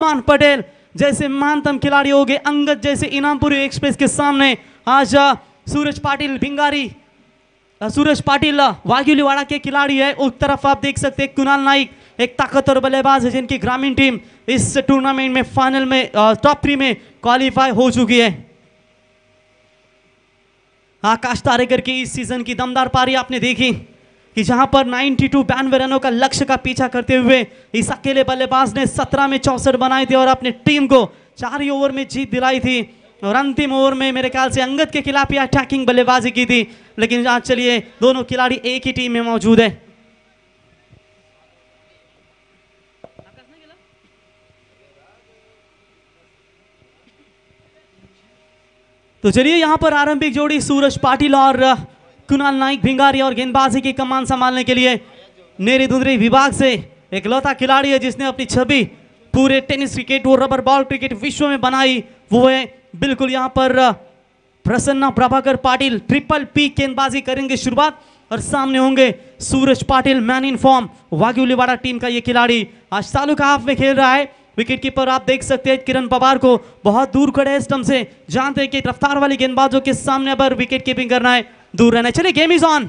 मान पटेल, जैसे महानतम खिलाड़ी हो गए अंगद, जैसे इनामपुरी एक्सप्रेस के सामने। आज सूरज पाटिल भिंगारी, सूरज पाटिल, वाघिलीवाड़ा के खिलाड़ी है। उस तरफ़ आप देख सकते हैं कुणाल नाइक, एक ताकतवर बल्लेबाज है जिनकी ग्रामीण टीम इस टूर्नामेंट में फाइनल में टॉप थ्री में क्वालिफाई हो चुकी है। आकाश तारेकर की इस सीज़न की दमदार पारी आपने देखी। कि जहाँ पर 92 बानवे रनों का लक्ष्य का पीछा करते हुए इस अकेले बल्लेबाज ने 17 में चौसठ बनाए थे और अपनी टीम को चार ही ओवर में जीत दिलाई थी। और अंतिम ओवर में मेरे ख्याल से अंगद के खिलाफ ही अटैकिंग बल्लेबाजी की थी। लेकिन आज चलिए, दोनों खिलाड़ी एक ही टीम में मौजूद है। तो चलिए, यहाँ पर आरंभिक जोड़ी सूरज पाटिल और कुणाल नाइक भिंगारी और गेंदबाजी की कमान संभालने के लिए नेरी धुंधरी विभाग से एक लौता खिलाड़ी है जिसने अपनी छवि पूरे टेनिस क्रिकेट और रबर बॉल क्रिकेट विश्व में बनाई। वो है बिल्कुल यहाँ पर प्रसन्ना प्रभाकर पाटिल। ट्रिपल पी गेंदबाजी करेंगे शुरुआत और सामने होंगे Suraj Patil, man in form वाग्युलीवाड़ा team का ये खिलाड़ी। आज तालुका हाफ़ में खेल रहा है। विकेट कीपर आप देख सकते हैं किरण पवार को। बहुत दूर खड़े हैं स्टम्प से। जानते हैं कि रफ्तार वाली गेंदबाजों के सामने अब विकेट कीपिंग करना है। दूर रहना। चलिए गेम इज़ ऑन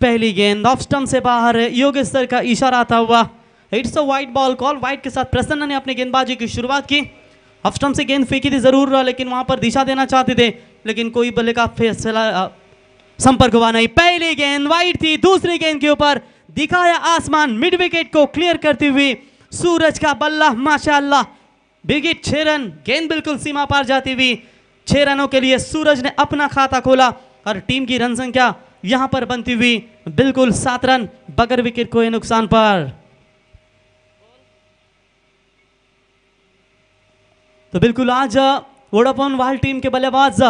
पहली गेंद ऑफ़ स्टम्प से बाहर, योगेश सर का इशारा आता हुआ। It's a wide ball call wide के साथ प्रसन्न ने अपनी गेंदबाजी की शुरुआत की। ऑफ़ स्टम्प से गेंद फेंकी थी, ज़रूर लेकिन वहाँ पर दिशा देना चाहते थे। लेकिन कोई बल्ले का फैसला संपर्क हुआ नहीं। पहली गेंद वाइट थी, दूसरी गेंद के ऊपर दिखाया आसमान। मिड विकेट को क्लियर करती हुई सूरज का बल्ला माशाअल्लाह विकेट छह रन। गेंद बिल्कुल सीमा पार जाती हुई छह रनों के लिए सूरज ने अपना खाता खोला। और टीम की रन संख्या यहाँ पर बनती हुई बिल्कुल सात रन, बगैर विकेट को नुकसान पर। तो बिल्कुल आज वोडाफोन वाल टीम के बल्लेबाज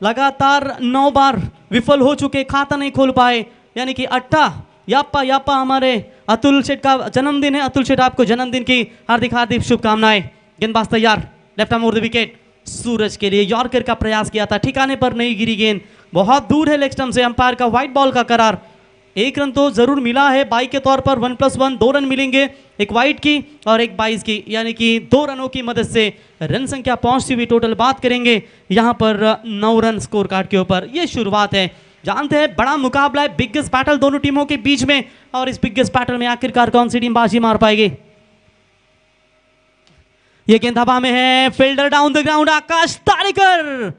लगातार नौ बार विफल हो चुके, खाता नहीं खोल पाए। यानी कि अट्टा, याप्पा याप्पा हमारे अतुल शेठ का जन्मदिन है। अतुल शेठ, आपको जन्मदिन की हार्दिक हार्दिक शुभकामनाएँ। गेंदबाज तैयार, left arm the wicket. Suraj के लिए यॉर्कर का प्रयास किया था। ठिकाने पर नहीं गिरी गेंद। बहुत दूर है लेग से अंपायर का व्हाइट बॉल का करार। एक रन तो ज़रूर मिला है बाई के तौर पर। वन प्लस वन दो रन मिलेंगे एक वाइट की और एक बाईस की। यानी कि दो रनों की मदद से रन संख्या पहुँचती हुई टोटल बात करेंगे। यहाँ पर नौ रन स्कोर कार्ड के ऊपर। ये शुरुआत है। जानते हैं, बड़ा मुकाबला है। बिगेस्ट बैटल दोनों टीमों के बीच में और इस बिगेस्ट बैटल में आखिरकार कौन सी टीम बाजी मार पाएगी? ये गेंद हवा में है, fielder down the ground Akash Tarekar.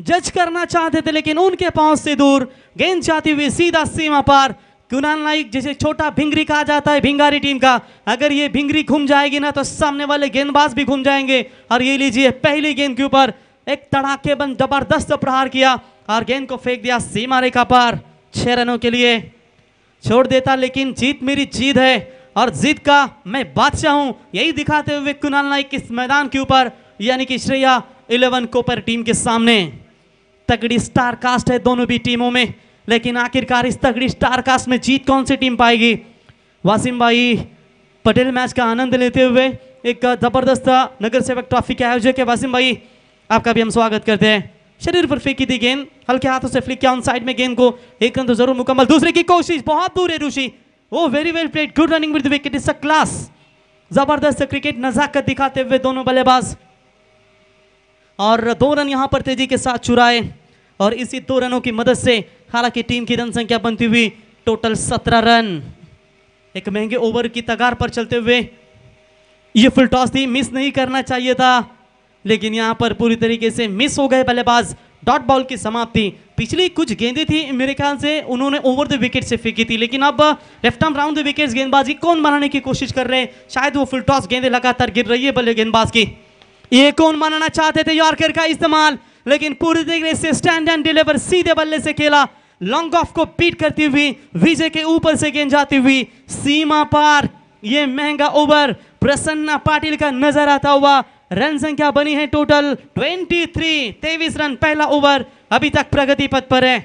जज करना चाहते थे, लेकिन उनके पहुँच से दूर। गेंद जाती हुई सीधा सीमा पार। कुणाल नाइक, जिसे छोटा भिंगरी कहा जाता है, भिंगारी टीम का। अगर ये भिंगरी घूम जाएगी ना तो सामने वाले गेंदबाज भी घूम जाएँगे। और ये लीजिए, पहली गेंद के ऊपर। एक तड़ाकेबंद ज़बरदस्त प्रहार किया। और गेंद को फेंक दिया सीमा रेखा पार। छह रनों के लिए। छोड़ देता, लेकिन जीत मेरी जीत है। और जीत का मैं बादशाह हूँ, यही दिखाते हुए कुणाल नाइक इस मैदान के ऊपर, यानी कि श्रेया इलेवन कोपर टीम के सामने। तगड़ी स्टार कास्ट है दोनों भी टीमों में, लेकिन आखिरकार इस तगड़ी स्टार कास्ट में जीत कौन सी टीम पाएगी? वासिम भाई, पटेल मैच का आनंद लेते हुए एक ज़बरदस्त नगर सेवक ट्रॉफी के आयोजक है वासिम भाई, आपका भी हम स्वागत करते हैं। शरीर पर फेंकी थी गेंद, हल्के हाथों से फ्लिक किया ऑन साइड में गेंद को, एक रन तो ज़रूर मुकम्मल, दूसरे की कोशिश, बहुत दूर है ऋषि। वो very well played good running with wicket is a class ज़बरदस्त क्रिकेट नजाकत दिखाते हुए दोनों बल्लेबाज। और दो रन यहाँ पर तेज़ी के साथ चुराए। और इसी दो रनों की मदद से हालाँकि टीम की रन संख्या बनती हुई टोटल सत्रह रन। एक महँगे ओवर की तगार पर चलते हुए ये फुल टॉस थी। मिस नहीं करना चाहिए था। लेकिन यहाँ पर पूरी तरीके से मिस हो गए बल्लेबाज। डॉट बॉल की समाप्ति। पिछली कुछ गेंदें थी, मेरे ख्याल से उन्होंने ओवर द विकेट से फेंकी थी, लेकिन अब left arm round the wicket गेंदबाजी कौन बनाने की कोशिश कर रहे हैं? शायद वो फुल टॉस गेंदें लगातार गिर रही है बल्ले गेंदबाज की। ये कौन बनाना चाहते थे यॉर्कर का इस्तेमाल? लेकिन पूरी तरीके से स्टैंड एंड डिलीवर सीधे बल्ले से खेला। लॉन्ग ऑफ़ को बीट करती हुई, विजय के ऊपर से गेंद जाती हुई, सीमा पार। ये महँगा ओवर प्रसन्ना पाटिल का नज़र आता हुआ रन संख्या बनी है टोटल 23 तेईस रन, पहला ओवर। अभी तक प्रगति पथ पर है।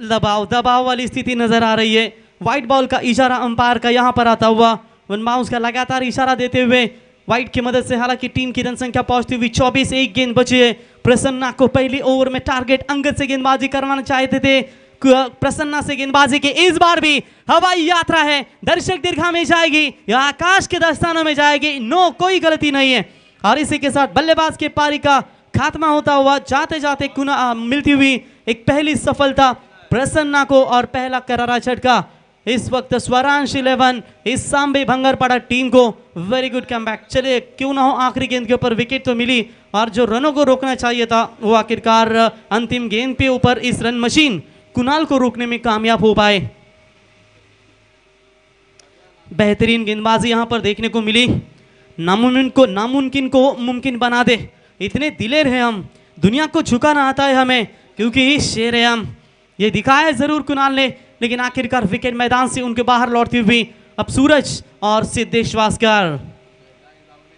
दबाव दबाव वाली स्थिति नज़र आ रही है। व्हाइट बॉल का इशारा अंपायर का यहाँ पर आता हुआ। वन बाउंस का लगातार इशारा देते हुए व्हाइट की मदद से हालाँकि टीम की रन संख्या पहुँचती हुई। 24 एक गेंद बची है। प्रसन्ना को पहली ओवर में टारगेट अंगद से गेंदबाजी करवाना चाहते थे। प्रसन्ना से गेंदबाजी की इस बार भी हवाई यात्रा है। दर्शक दीर्घा में जाएगी, या आकाश के दस्तानों में जाएगी। नो, कोई गलती नहीं है। और इसी के साथ बल्लेबाज के पारी का खात्मा होता हुआ जाते जाते कुना मिलती हुई एक पहली सफलता प्रसन्ना को और पहला करारा झटका। इस वक्त स्वरांश इलेवन, इस सांबे भंगरपाड़ा टीम को वेरी गुड कम चले क्यों ना हो आखिरी गेंद के ऊपर विकेट तो मिली। और जो रनों को रोकना चाहिए था, वो आखिरकार अंतिम गेंद पे ऊपर इस रन मशीन कुणाल को रोकने में कामयाब हो पाए? बेहतरीन गेंदबाजी यहाँ पर देखने को मिली। नामुमकिन को नामुमकिन को मुमकिन बना दे। इतने दिलेर हैं हम। दुनिया को झुकाना आता है हमें, क्योंकि शेर है हम। ये दिखाया ज़रूर कुणाल ने, लेकिन आखिरकार विकेट मैदान से उनके बाहर लौटती हुई अब सूरज और सिद्धेश वास्कर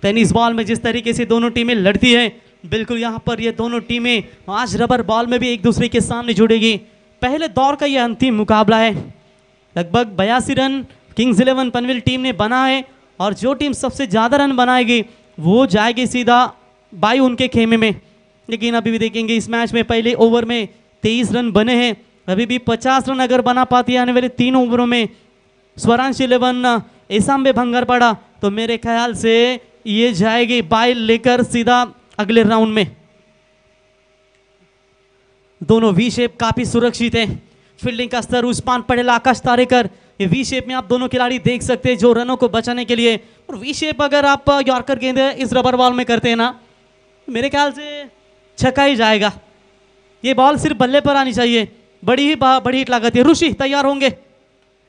टेनिस बॉल में जिस तरीके से दोनों टीमें लड़ती हैं, बिल्कुल यहाँ पर ये दोनों टीमें आज रबर बॉल में भी एक दूसरे के सामने जुड़ेगी। पहले दौर का ये अंतिम मुकाबला है। लगभग बयासी run Kings eleven Panvel team ने बना है और जो टीम सबसे ज़्यादा रन बनाएगी, वो जाएगी सीधा बाई उनके खेमे में। लेकिन अभी भी देखेंगे, इस मैच में पहले ओवर में तेईस रन बने हैं। अभी भी पचास रन अगर बना पाती है आने वाले तीन ओवरों में। स्वरांश इलेवन एसाम में भंगर पड़ा तो मेरे ख्याल से ये जाएगी बाई लेकर सीधा अगले राउंड में। दोनों वी शेप काफ़ी सुरक्षित है। फील्डिंग का स्तर उस्मान पटेल आकाश तारेकर ये वी शेप में आप दोनों खिलाड़ी देख सकते हैं जो रनों को बचाने के लिए। और वी शेप अगर आप यॉर्कर गेंद इस रबर बॉल में करते हैं ना मेरे ख्याल से छक्का ही जाएगा। ये बॉल सिर्फ़ बल्ले पर आनी चाहिए। बड़ी ही बड़ी हिट लागत है। ऋषि, तैयार होंगे।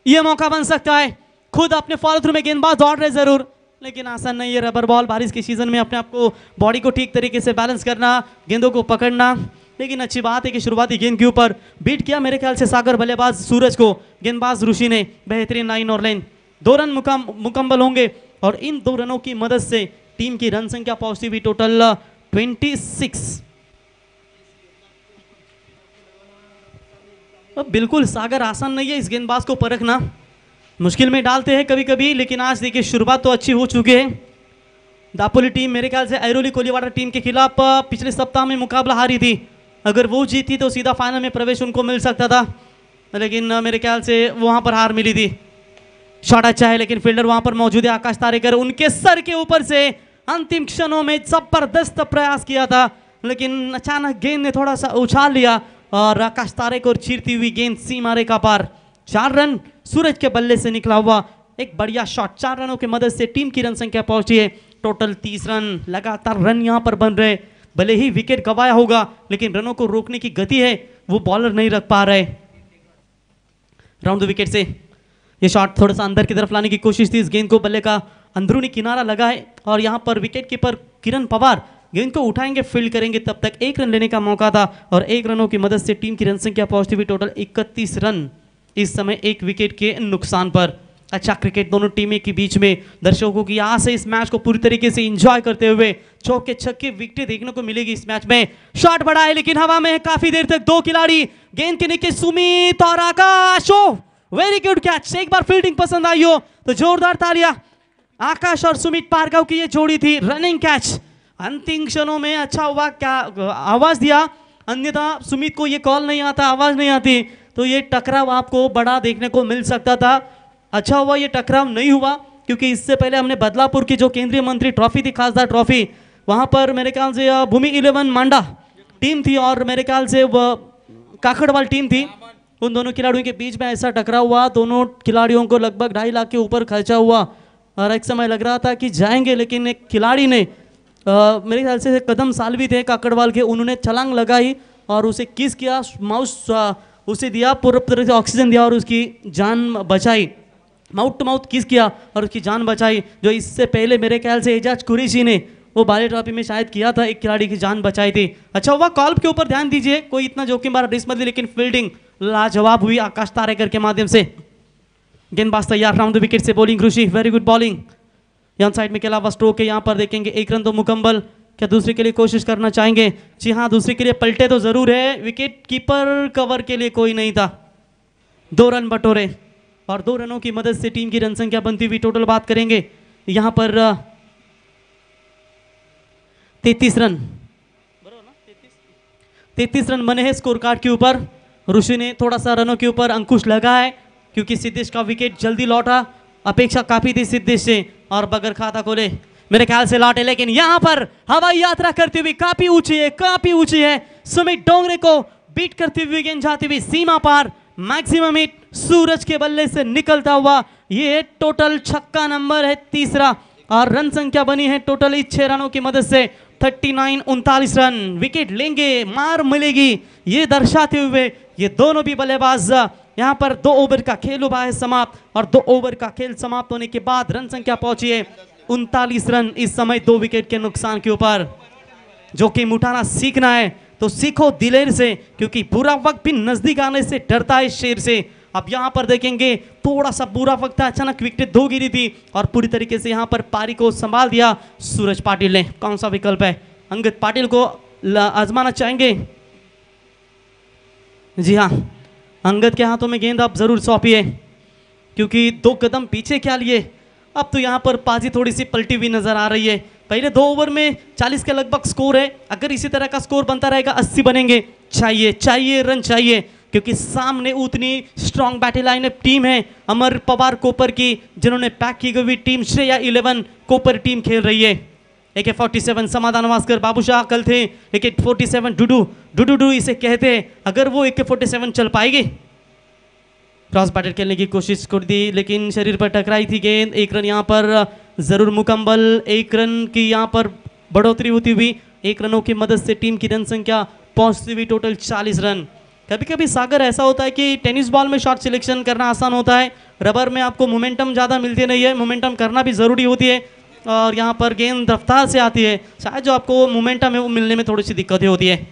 ये मौका बन सकता है। खुद अपने फॉलो थ्रू में गेंदबाज दौड़ रहे ज़रूर। लेकिन आसान नहीं है रबर बॉल बारिश के सीज़न में अपने आप को बॉडी को ठीक तरीके से बैलेंस करना, गेंदों को पकड़ना। लेकिन अच्छी बात है कि शुरुआती गेंद के ऊपर बीट किया मेरे ख्याल से सागर बल्लेबाज सूरज को। गेंदबाज ऋषि ने बेहतरीन लाइन और लाइन दो रन मुकम, मुकम्मल होंगे और इन दो रनों की मदद से टीम की रन संख्या पहुँचती हुई टोटल ट्वेंटी सिक्स अब बिल्कुल सागर आसान नहीं है इस गेंदबाज को परखना। मुश्किल में डालते हैं कभी कभी लेकिन आज देखिए शुरुआत तो अच्छी हो चुकी है। दापोली टीम मेरे ख्याल से ऐरोली कोलीवाड़ा टीम के खिलाफ पिछले सप्ताह में मुकाबला हारी थी। अगर वो जीती तो सीधा फाइनल में प्रवेश उनको मिल सकता था। लेकिन मेरे ख्याल से वहाँ पर हार मिली थी। शॉट अच्छा है, लेकिन फील्डर वहाँ पर मौजूद है, आकाश तारेकर। उनके सर के ऊपर से अंतिम क्षणों में ज़बरदस्त प्रयास किया था। लेकिन अचानक गेंद ने थोड़ा सा उछाल लिया और आकाश तारेकर चीरती हुई गेंद सीमा रेखा पार। चार रन सूरज के बल्ले से निकला हुआ एक बढ़िया शॉट चार रनों की मदद से टीम की रन संख्या पहुँची है। टोटल तीस रन, लगातार रन यहाँ पर बन रहे। भले ही विकेट गवाया होगा, लेकिन रनों को रोकने की गति है, वो बॉलर नहीं रख पा रहे। राउंड द विकेट से। ये शॉट थोड़ा सा अंदर की तरफ़ लाने की कोशिश थी इस गेंद को, बल्ले का अंदरूनी किनारा लगा है, और यहाँ पर विकेट कीपर किरण पवार गेंद को उठाएँगे फ़ील्ड करेंगे, तब तक एक रन लेने का मौका था, और एक रनों की मदद से टीम की रन संख्या पहुँचती हुई टोटल इकतीस रन। इस समय एक विकेट के नुकसान पर। अच्छा क्रिकेट दोनों टीमें के बीच में दर्शकों की आस से इस मैच को पूरी तरीके से एंजॉय करते हुए चौके छक्के विकेटें देखने को मिलेगी इस मैच में। शॉट बड़ा है, लेकिन हवा में है। काफ़ी देर तक दो खिलाड़ी गेंद के नीचे सुमित और Akash. Oh very good catch एक बार फील्डिंग पसंद आई हो तो जोरदार तालियाँ। आकाश और सुमित पारगाव की ये जोड़ी थी। रनिंग कैच अंतिम क्षणों में अच्छा हुआ क्या, आवाज़ दिया। अन्यथा सुमित को ये कॉल नहीं आता, आवाज़ नहीं आती। तो ये टकराव आपको बड़ा देखने को मिल सकता था। अच्छा हुआ ये टकराव नहीं हुआ क्योंकि इससे पहले हमने बदलापुर की जो केंद्रीय मंत्री ट्रॉफी थी खासदार ट्रॉफी वहाँ पर मेरे ख्याल से भूमि इलेवन मांडा टीम थी और मेरे ख्याल से वह काकड़वाल टीम थी। उन दोनों खिलाड़ियों के बीच में ऐसा टकराव हुआ दोनों खिलाड़ियों को लगभग ढाई लाख के ऊपर खर्चा हुआ और एक समय लग रहा था कि जाएँगे लेकिन एक खिलाड़ी ने अ, मेरे ख्याल से कदम सालवी थे काकड़वाल के उन्होंने छलांग लगाई और उसे किस किया माउस उसे दिया पूर्ण तरह से ऑक्सीजन दिया और उसकी जान बचाई। माउथ टू माउथ किस किया और उसकी जान बचाई, जो इससे पहले मेरे ख्याल से एजाज कुरेशी ने, वो बाले ट्रॉफी में शायद किया था, एक खिलाड़ी की जान बचाई थी। अच्छा हुआ कॉल्प के ऊपर ध्यान दीजिए, कोई इतना जोखिम भरा रिस्क मत लेकिन फील्डिंग लाजवाब हुई आकाश तारेकर के माध्यम से। गेंदबाज तैयार, राउंड विकेट से bowling Rishi very good bowling यहाँ साइड में अलावा स्ट्रोक है, यहाँ पर देखेंगे, एक रन तो मुकम्मल। क्या दूसरे के लिए कोशिश करना चाहेंगे? जी हाँ दूसरे के लिए पलटे तो ज़रूर है विकेट कीपर कवर के लिए कोई नहीं था। दो रन बटोरे। और दो रनों की मदद से टीम की रन संख्या बनती हुई टोटल बात करेंगे। यहाँ पर तैतीस रन। तैतीस रन बने हैं स्कोर कार्ड के ऊपर। ऋषि ने थोड़ा सा रनों के ऊपर अंकुश लगा है, क्योंकि सिद्धेश का विकेट जल्दी लौटा। अपेक्षा काफ़ी थी सिद्धेश से, और बगर खाता खोले, मेरे ख्याल से लौटे, लेकिन यहाँ पर हवाई यात्रा करती हुई काफ़ी ऊँची है, काफ़ी ऊँची है। सुमित डोंगरे को बीट करती हुई गेंद जाती हुई सीमा पार मैक्सिमम हिट सूरज के बल्ले से निकलता हुआ ये टोटल छक्का नंबर है तीसरा। और रन संख्या बनी है टोटल छह रनों की मदद से। थर्टी नाइन, उनतालीस रन। विकेट लेंगे, मार मिलेगी। ये दर्शाते हुए ये दोनों भी बल्लेबाज, यहाँ पर दो ओवर का खेल हुआ है समाप्त। और दो ओवर का खेल समाप्त होने के बाद रन संख्या पहुँची है उनतालीस रन इस समय दो विकेट के नुकसान के ऊपर। जो कि उठाना सीखना है तो सीखो दिलेर से, क्योंकि बुरा वक्त भी नज़दीक आने से, डरता है शेर से। अब यहाँ पर देखेंगे, थोड़ा सा बुरा वक्त था, अचानक विकेट दो गिरी थी और पूरी तरीके से यहाँ पर पारी को संभाल दिया सूरज पाटिल ने। कौन सा विकल्प है? अंगद पाटिल को आजमाना चाहेंगे? जी हाँ अंगद के हाथों में गेंद आप ज़रूर सौंपिए, क्योंकि दो कदम पीछे क्या लिए? अब तो यहाँ पर पाजी थोड़ी सी पलटी हुई नज़र आ रही है। पहले दो ओवर में 40 के लगभग स्कोर है, अगर इसी तरह का स्कोर बनता रहेगा 80 बनेंगे। चाहिए चाहिए, रन चाहिए। क्योंकि सामने उतनी स्ट्रॉन्ग बैटल लाइन टीम है अमर पवार कोपर की, जिन्होंने पैक की गई team Shreya eleven Kopar team खेल रही है। एक फोर्टी सेवन समाधान वास्कर बाबू शाह कल थे एक फोर्टी सेवन डुडू डुडू डू इसे कहते हैं। अगर वो एक फोर्टी सेवन चल पाएगी। क्रॉस बैटर खेलने की कोशिश कर दी, लेकिन शरीर पर टकराई थी गेंद। एक रन यहाँ पर, ज़रूर मुकम्मल। एक रन की यहाँ पर बढ़ोतरी होती हुई, एक रनों की मदद से टीम की रन संख्या पहुँचती हुई टोटल 40 रन। कभी कभी सागर ऐसा होता है कि टेनिस बॉल में शॉट सिलेक्शन करना आसान होता है, रबर में आपको मोमेंटम ज़्यादा मिलती नहीं है, मोमेंटम करना भी ज़रूरी होती है और यहाँ पर गेंद रफ्तार से आती है, शायद जो आपको मोमेंटम है वो मिलने में थोड़ी सी दिक्कतें होती है।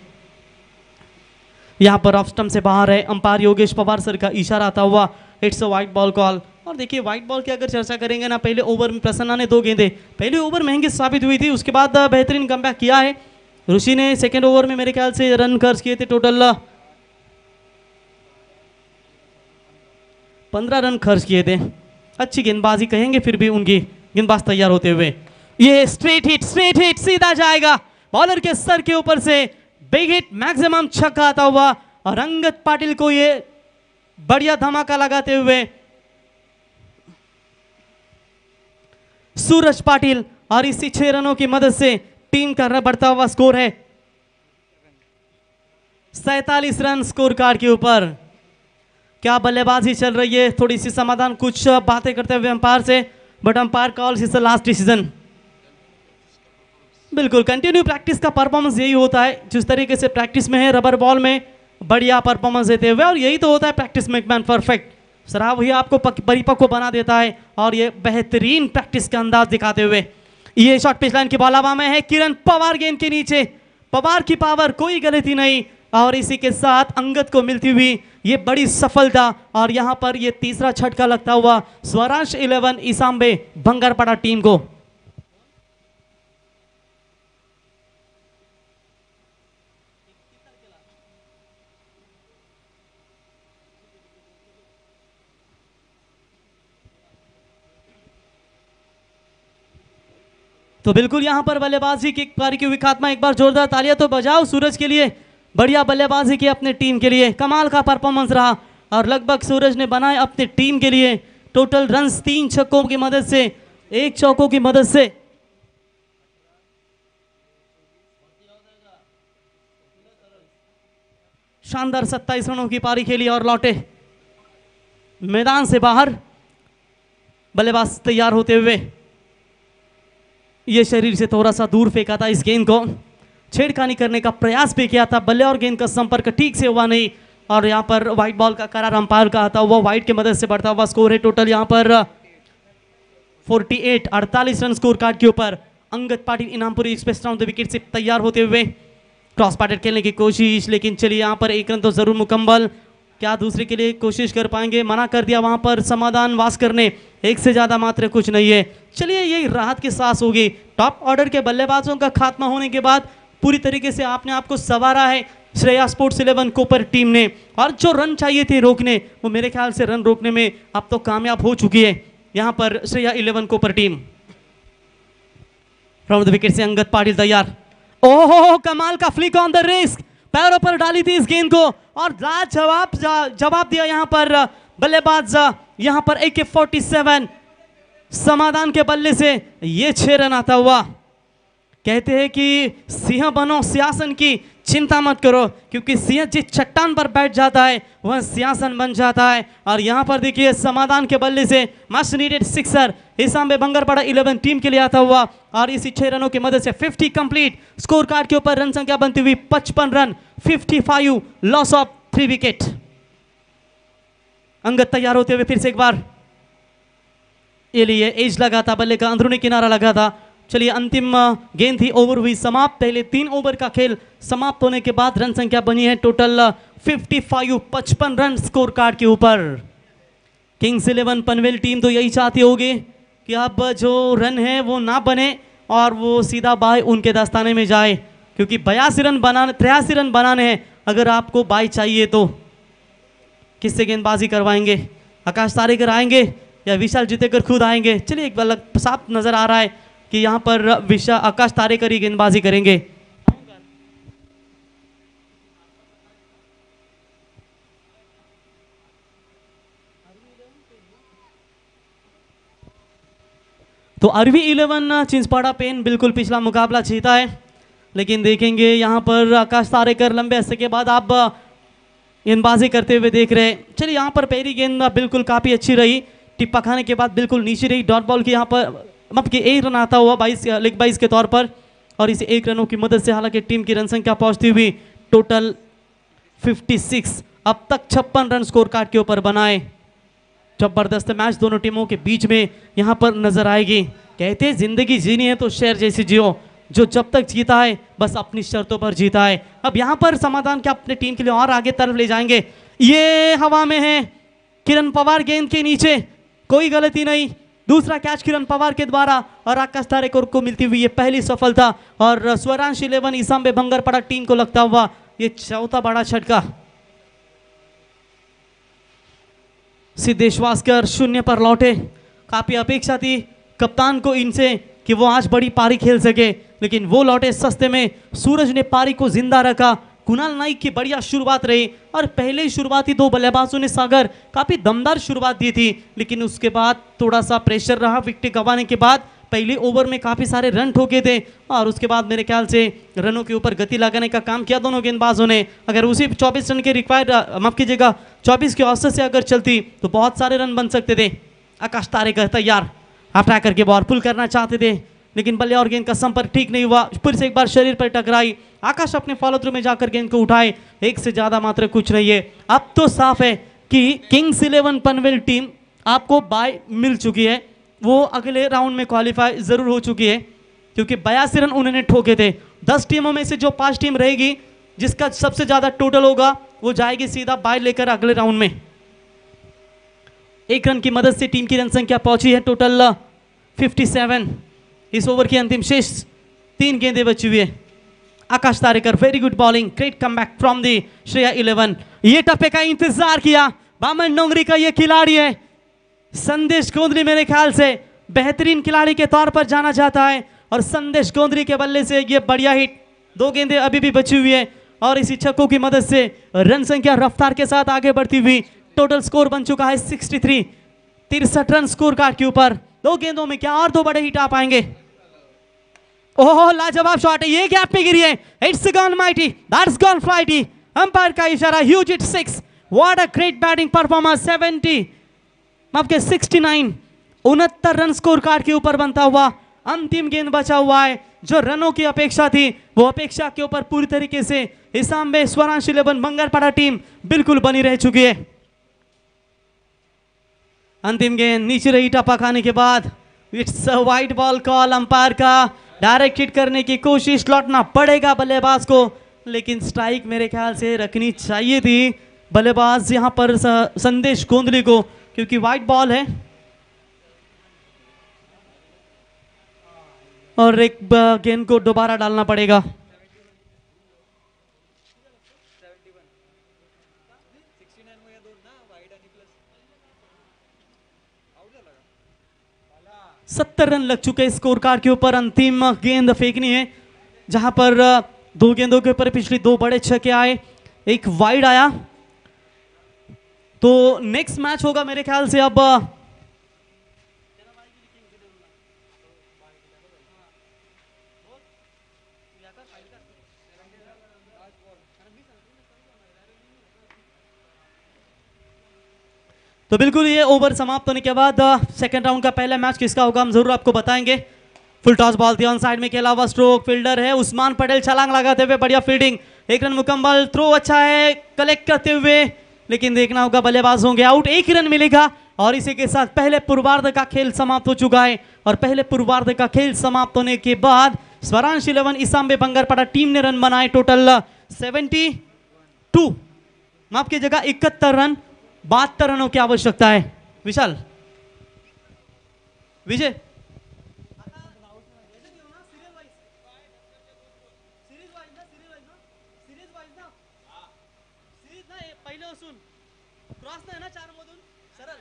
यहाँ पर ऑफ़ स्टम्प से बाहर है, अंपायर योगेश पवार सर का इशारा आता हुआ it's a white ball call और देखिए व्हाइट बॉल की अगर चर्चा करेंगे ना, पहले ओवर में प्रसन्ना ने दो गेंदे, पहले ओवर महँगी साबित हुई थी, उसके बाद बेहतरीन कम किया है। ऋषि ने सेकेंड ओवर में मेरे ख्याल से रन खर्च किए थे टोटल पंद्रह रन खर्च किए थे। अच्छी गेंदबाजी कहेंगे फिर भी उनकी गेंदबाज तैयार होते हुए। ये स्ट्रेट हिट स्ट्रेट हिट सीधा जाएगा। बॉलर के सर के ऊपर से बिग हिट मैक्सिमम छक्का आता हुआ। और अंगद पाटिल को ये बढ़िया धमाका लगाते हुए सूरज पाटिल और इसी छह रनों की मदद से टीम का बढ़ता हुआ स्कोर है। सैतालीस रन स्कोर कार्ड के ऊपर। क्या बल्लेबाजी चल रही है? थोड़ी सी समाधान, कुछ बातें करते हुए अंपायर से but umpire calls is the last decision बिल्कुल कंटिन्यू प्रैक्टिस का परफॉर्मेंस यही होता है। जिस तरीके से प्रैक्टिस में है रबर बॉल में, बढ़िया परफॉर्मेंस देते हुए, और यही तो होता है प्रैक्टिस में मैन परफेक्ट शराब ही आपको परिपक्व बना देता है, और ये बेहतरीन प्रैक्टिस का अंदाज दिखाते हुए। ये शॉट पिच लाइन की बॉल हवा में है, किरण पवार गेंद के नीचे। पवार की पावर कोई गलती नहीं, और इसी के साथ अंगद को मिलती हुई ये बड़ी सफलता और यहाँ पर ये तीसरा छटका लगता हुआ स्वराज इलेवन इसाम्बे बंगरपड़ा टीम को। तो बिल्कुल यहाँ पर बल्लेबाजी की पारी की विखात्मा एक बार जोरदार तालियाँ तो बजाओ सूरज के लिए बढ़िया बल्लेबाजी की अपने टीम के लिए। कमाल का परफॉर्मेंस रहा और लगभग सूरज ने बनाए अपने टीम के लिए। टोटल रन तीन छक्कों की मदद से, एक चौकों की मदद से। शानदार सत्ताईस रनों की पारी खेली और लौटे। मैदान से बाहर, बल्लेबाज तैयार होते हुए। ये शरीर से थोड़ा सा दूर फेंका था इस गेंद को। छेड़खानी करने का प्रयास भी किया था। बल्ले और गेंद का संपर्क ठीक से हुआ नहीं। और यहाँ पर व्हाइट बॉल का करार अंपायर का आता हुआ व्हाइट की मदद से बढ़ता हुआ स्कोर है टोटल यहाँ पर 48 48 रन स्कोर कार्ड के ऊपर। Angad Patil Inampuri express round wicket से तैयार होते हुए क्रॉस पार्टेड खेलने की कोशिश, लेकिन चलिए यहाँ पर एक रन तो ज़रूर मुकम्मल। क्या दूसरे के लिए कोशिश कर पाएँगे? मना कर दिया वहाँ पर समाधान वास करने एक से ज़्यादा मात्र कुछ नहीं है। चलिए यही राहत की सांस होगी। टॉप ऑर्डर के बल्लेबाजों का खात्मा होने के बाद पूरी तरीके से आपने आपको सवारा है। Shreya sports eleven, Kopar team ने। और जो रन चाहिए थे रोकने, वो मेरे ख्याल से रन रोकने में अब तो कामयाब हो चुकी है। यहाँ पर Shreya eleven, Kopar team. From the wicket से अंगद पाटिल तैयार। ओहो, कमाल का फ्लिक ऑन द रिस्क। पैरों पर डाली थी इस गेंद को। और लाजवाब जवाब दिया यहाँ पर, बल्लेबाज यहाँ पर ए के फोर्टी सेवन समाधान के बल्ले से ये छह रन आता हुआ। कहते हैं कि सिंह बनो सियासन की चिंता मत करो, क्योंकि सिंह जिस चट्टान पर बैठ जाता है, वह सियासन बन जाता है। और यहाँ पर देखिए, समाधान के बल्ले से मस्ट नीडेड सिक्सर हिसाम में बंगरपाड़ा 11 टीम के लिए आता हुआ। और इसी छह रनों की मदद से 50 कंप्लीट स्कोर कार्ड के ऊपर रन संख्या बनती हुई 55 run 55 loss of three wicket Angad तैयार होते हुए फिर से एक बार। ये लिए एज लगा था बल्ले का अंदरूनी किनारा लगा था चलिए अंतिम गेंद थी ओवर हुई, समाप्त। पहले तीन ओवर का खेल समाप्त होने के बाद रन संख्या बनी है टोटल 55 पचपन रन स्कोर कार्ड के ऊपर। किंग्स इलेवन पनवेल टीम तो यही चाहती होगी कि अब जो रन है वो ना बने और वो सीधा बाय उनके दस्ताने में जाए, क्योंकि बयासी रन बनाने, तिरासी रन बनाने हैं। अगर आपको बाय चाहिए तो किससे गेंदबाजी करवाएँगे? आकाश तारेकर आएँगे या विशाल जीतेकर खुद आएँगे? चलिए एक अलग साफ़ नज़र आ रहा है। कि यहाँ पर विशा आकाश तारेकर गेंदबाजी करेंगे। तो अरवी इलेवन चिंसपाड़ा पेन बिल्कुल पिछला मुकाबला जीता है, लेकिन देखेंगे यहाँ पर आकाश तारेकर लंबे अरसे के बाद आप गेंदबाजी करते हुए देख रहे हैं। चलिए, यहाँ पर पहली गेंद बिल्कुल काफ़ी अच्छी रही, टिप्पा खाने के बाद बिल्कुल नीचे रही, डॉट बॉल की यहाँ पर मतलब कि एक रन आता हुआ बाईस, लेग बाईस के तौर पर, और इसे एक रनों की मदद से हालाँकि टीम की रन संख्या पहुँचती हुई टोटल 56 अब तक छप्पन रन स्कोर कार्ड के ऊपर बनाए। ज़बरदस्त मैच दोनों टीमों के बीच में यहाँ पर नज़र आएगी। कहते हैं, ज़िंदगी जीनी है तो शेर जैसी जियो। जो जब तक जीता है, बस अपनी शर्तों पर जीता है। अब यहाँ पर समाधान क्या अपने टीम के लिए और आगे तरफ़ ले जाएँगे? ये हवा में है। किरण पवार गेंद के नीचे। कोई गलती नहीं। दूसरा कैच किरण पवार के द्वारा और आकाश तारेकर को मिलती हुई ये पहली सफलता और स्वरांश इलेवन ईसाम भंगर पड़ा टीम को लगता हुआ ये चौथा बड़ा छटका सिद्धेश वास्कर शून्य पर लौटे। काफ़ी अपेक्षा थी कप्तान को इनसे कि वो आज बड़ी पारी खेल सके, लेकिन वो लौटे सस्ते में। सूरज ने पारी को ज़िंदा रखा कुणाल नाइक की बढ़िया शुरुआत रही और पहले ही शुरुआती दो बल्लेबाजों ने सागर काफ़ी दमदार शुरुआत दी थी, लेकिन उसके बाद थोड़ा सा प्रेशर रहा विकेट गंवाने के बाद। पहले ओवर में काफ़ी सारे रन ठोके थे और उसके बाद मेरे ख्याल से रनों के ऊपर गति लगाने का काम किया दोनों गेंदबाजों ने। अगर उसी 24 रन के रिक्वायर माफ़ कीजिएगा 24 के औसत से अगर चलती तो बहुत सारे रन बन सकते थे। आकाश तारेकर तैयार अटैक करके बॉल पुल करना चाहते थे। लेकिन बल्ले और गेंद का संपर्क ठीक नहीं हुआ, फिर से एक बार शरीर पर टकराई। आकाश अपने फॉलो थ्रू में जाकर गेंद को उठाए। एक से ज़्यादा मात्र कुछ नहीं है। अब तो साफ़ है कि किंग्स इलेवन पनवेल टीम आपको बाय मिल चुकी है। वो अगले राउंड में क्वालिफाई ज़रूर हो चुकी है, क्योंकि बयासी रन उन्होंने ठोके थे। दस टीमों में से जो पाँच टीम रहेगी, जिसका सबसे ज़्यादा टोटल होगा, वो जाएगी सीधा बाय लेकर अगले राउंड में। एक रन की मदद से टीम की रन संख्या पहुँची है टोटल 57 इस ओवर की अंतिम शेष तीन गेंदें बची हुई है Akash Tarekar very good bowling great come back from the Shreya eleven ये टप्पे का इंतज़ार किया। बामन डोंगरी का ये खिलाड़ी है। संदेश गोंदली मेरे ख्याल से बेहतरीन खिलाड़ी के तौर पर जाना जाता है। और संदेश गोंदली के बल्ले से ये बढ़िया हिट दो गेंदें अभी भी बची हुई है। और इसी छक्कों की मदद से रन संख्या रफ्तार के साथ आगे बढ़ती हुई टोटल स्कोर बन चुका है 63 तिरसठ रन स्कोर कार्ड के ऊपर। दो गेंदों में क्या और दो बड़े हिट आ पाएँगे? ओह, लाजवाब शॉट है, ये गैप में गिरी है। It's gone mighty that's gone flighty umpire का इशारा huge it six what a great batting performance 70 माफ़ के 69 उनहत्तर रन स्कोर कार्ड के ऊपर बनता हुआ, अंतिम गेंद बचा हुआ है। जो रनों की अपेक्षा थी, वो अपेक्षा के ऊपर पूरी तरीके से इसाम में स्वरांश इलेवन मंगलपाड़ा टीम बिल्कुल बनी रह चुकी है। अंतिम गेंद, नीचे रही टप्पा खाने के बाद it's white ball call umpire का। डायरेक्ट हिट करने की कोशिश, लौटना पड़ेगा बल्लेबाज को। लेकिन स्ट्राइक मेरे ख्याल से रखनी चाहिए थी बल्लेबाज यहाँ पर संदेश गोंदली को, क्योंकि वाइट बॉल है। और एक गेंद को दोबारा डालना पड़ेगा। सत्तर रन लग चुके हैं स्कोर कार्ड के ऊपर। अंतिम गेंद फेंकनी है, जहाँ पर दो गेंदों के ऊपर पिछले दो बड़े छके आए, एक वाइड आया। तो नेक्स्ट मैच होगा मेरे ख्याल से अब तो बिल्कुल ये ओवर समाप्त होने के बाद सेकंड राउंड का पहला मैच किसका होगा हम ज़रूर आपको बताएँगे। फुल टॉस बॉल थी ऑन साइड में खेला हुआ स्ट्रोक फील्डर है, उस्मान पटेल छलांग लगाते हुए बढ़िया फील्डिंग एक रन मुकम्मल थ्रो अच्छा है कलेक्ट करते हुए, लेकिन देखना होगा बल्लेबाज होंगे। आउट एक ही रन मिलेगा, और इसी के साथ पहले पूर्वार्ध का खेल समाप्त हो चुका है, और पहले पूर्वार्ध का खेल समाप्त होने के बाद स्वरांश इलेवन, इसाम्बे बंगरपाड़ा टीम ने रन बनाए टोटल सेवेंटी टू माफ़ की जगह इकहत्तर रन बहत्तर रनों की आवश्यकता है। विशाल। विजय। पहिलं असून. क्रॉस नाही ना चार मधून सरळ.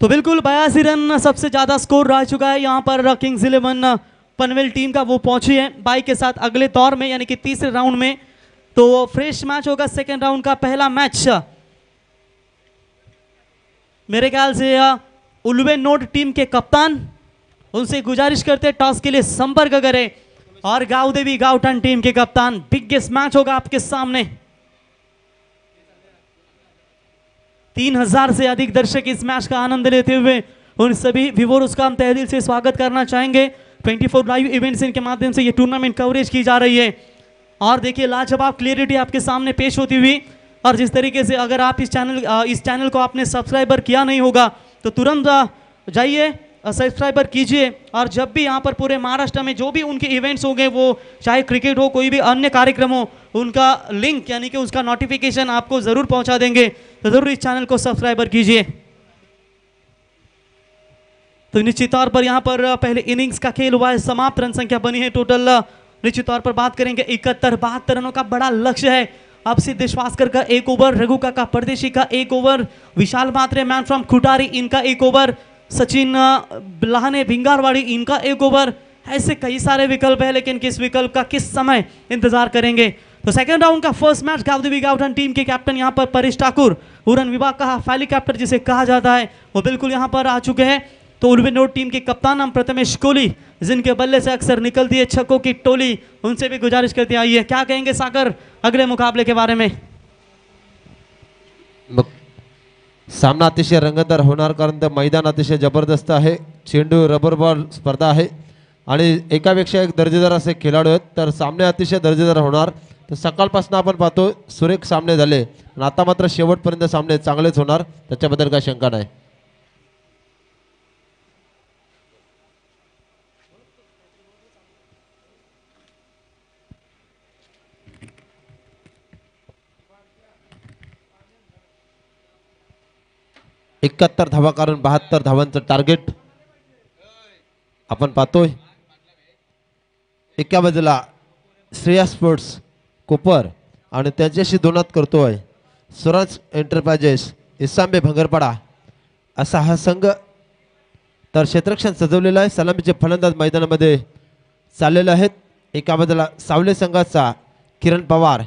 तो बिल्कुल बयासी रन सबसे ज़्यादा स्कोर रह चुका है यहाँ पर किंग्स इलेवन पनवेल टीम का वो पहुँची है बाई के साथ अगले दौर में, यानी कि तीसरे राउंड में। तो फ्रेश मैच होगा सेकेंड राउंड का पहला मैच। मेरे ख्याल से उल्वे नोट टीम के कप्तान, उनसे गुजारिश करते टॉस के लिए संपर्क करें। और गाँव देवी गांवटन टीम के कप्तान, बिगेस्ट मैच होगा आपके सामने। तीन हज़ार से अधिक दर्शक इस मैच का आनंद लेते हुए उन सभी विवोर्स का हम तहदिल से स्वागत करना चाहेंगे। 24 लाइव इवेंट्स इनके माध्यम से ये टूर्नामेंट कवरेज की जा रही है। और देखिए, लाजवाब क्लियरिटी आपके सामने पेश होती हुई। और जिस तरीके से अगर आप इस चैनल इस चैनल को आपने सब्सक्राइबर किया नहीं होगा तो तुरंत जाइए सब्सक्राइबर कीजिए। और जब भी यहाँ पर पूरे महाराष्ट्र में जो भी उनके इवेंट्स होंगे, वो चाहे क्रिकेट हो, कोई भी अन्य कार्यक्रम हो उनका लिंक यानी कि उसका नोटिफिकेशन आपको ज़रूर पहुँचा देंगे। तो ज़रूर इस चैनल को सब्सक्राइबर कीजिए। तो निश्चित तौर पर यहाँ पर पहले इनिंग्स का खेल हुआ है, समाप्त रन संख्या बनी है टोटल निश्चित तौर पर बात करेंगे इकहत्तर, बहत्तर रनों का बड़ा लक्ष्य है। अब सिद्धेश वास्कर का एक ओवर रघु का परदेशी का एक over Vishal Matre man from Khutari इनका एक ओवर सचिन लाहने, भिंगारवाड़ी, इनका एक ओवर ऐसे कई सारे विकल्प है, लेकिन किस विकल्प का किस समय इंतज़ार करेंगे? तो सेकंड राउंड का first match Gavdevi Gavthan team के कैप्टन यहाँ पर परेश ठाकुर उड़न विभाग का फैली कैप्टन जिसे कहा जाता है, वो बिल्कुल यहाँ पर आ चुके हैं। तो उर्विनोड टीम के कप्तान हम प्रथमेश कोहली, जिनके बल्ले से अक्सर निकलती है छक्कों की टोली, उनसे भी गुजारिश करती आई है। क्या कहेंगे सागर, अगले मुकाबले के बारे में? सामना अतिशय रंगतदार होणार कारण तर मैदान अतिशय ज़बरदस्त आहे, चेंडू रबर बॉल स्पर्धा आहे. आणि एकापेक्षा एक दर्जेदार असे खेळाडू आहेत, तर सामने अतिशय दर्जेदार होणार. तर सकाळपासून आपण पाहतो सुरेख सामने झाले. आणि आता मात्र शेवटपर्यंत सामने चांगलेच होणार. त्याच्याबद्दल काही शंका नाही. एकाहत्तर धावा कारण बहात्तर धावांचं टार्गेट आपण पाहतोय. एका बाजूला श्रेया स्पोर्ट्स कोपर आणि त्यांच्याशी दोनात आहे. स्वराज एंटरप्राइजेस इसांबे भंगरपाडा असा हा संघ तर क्षेत्रक्षण सजवलेला आहे. सलामीचे फलंदाज मैदानामध्ये चाललेले आहेत. एका बाजूला सावले संघाचा किरण पवार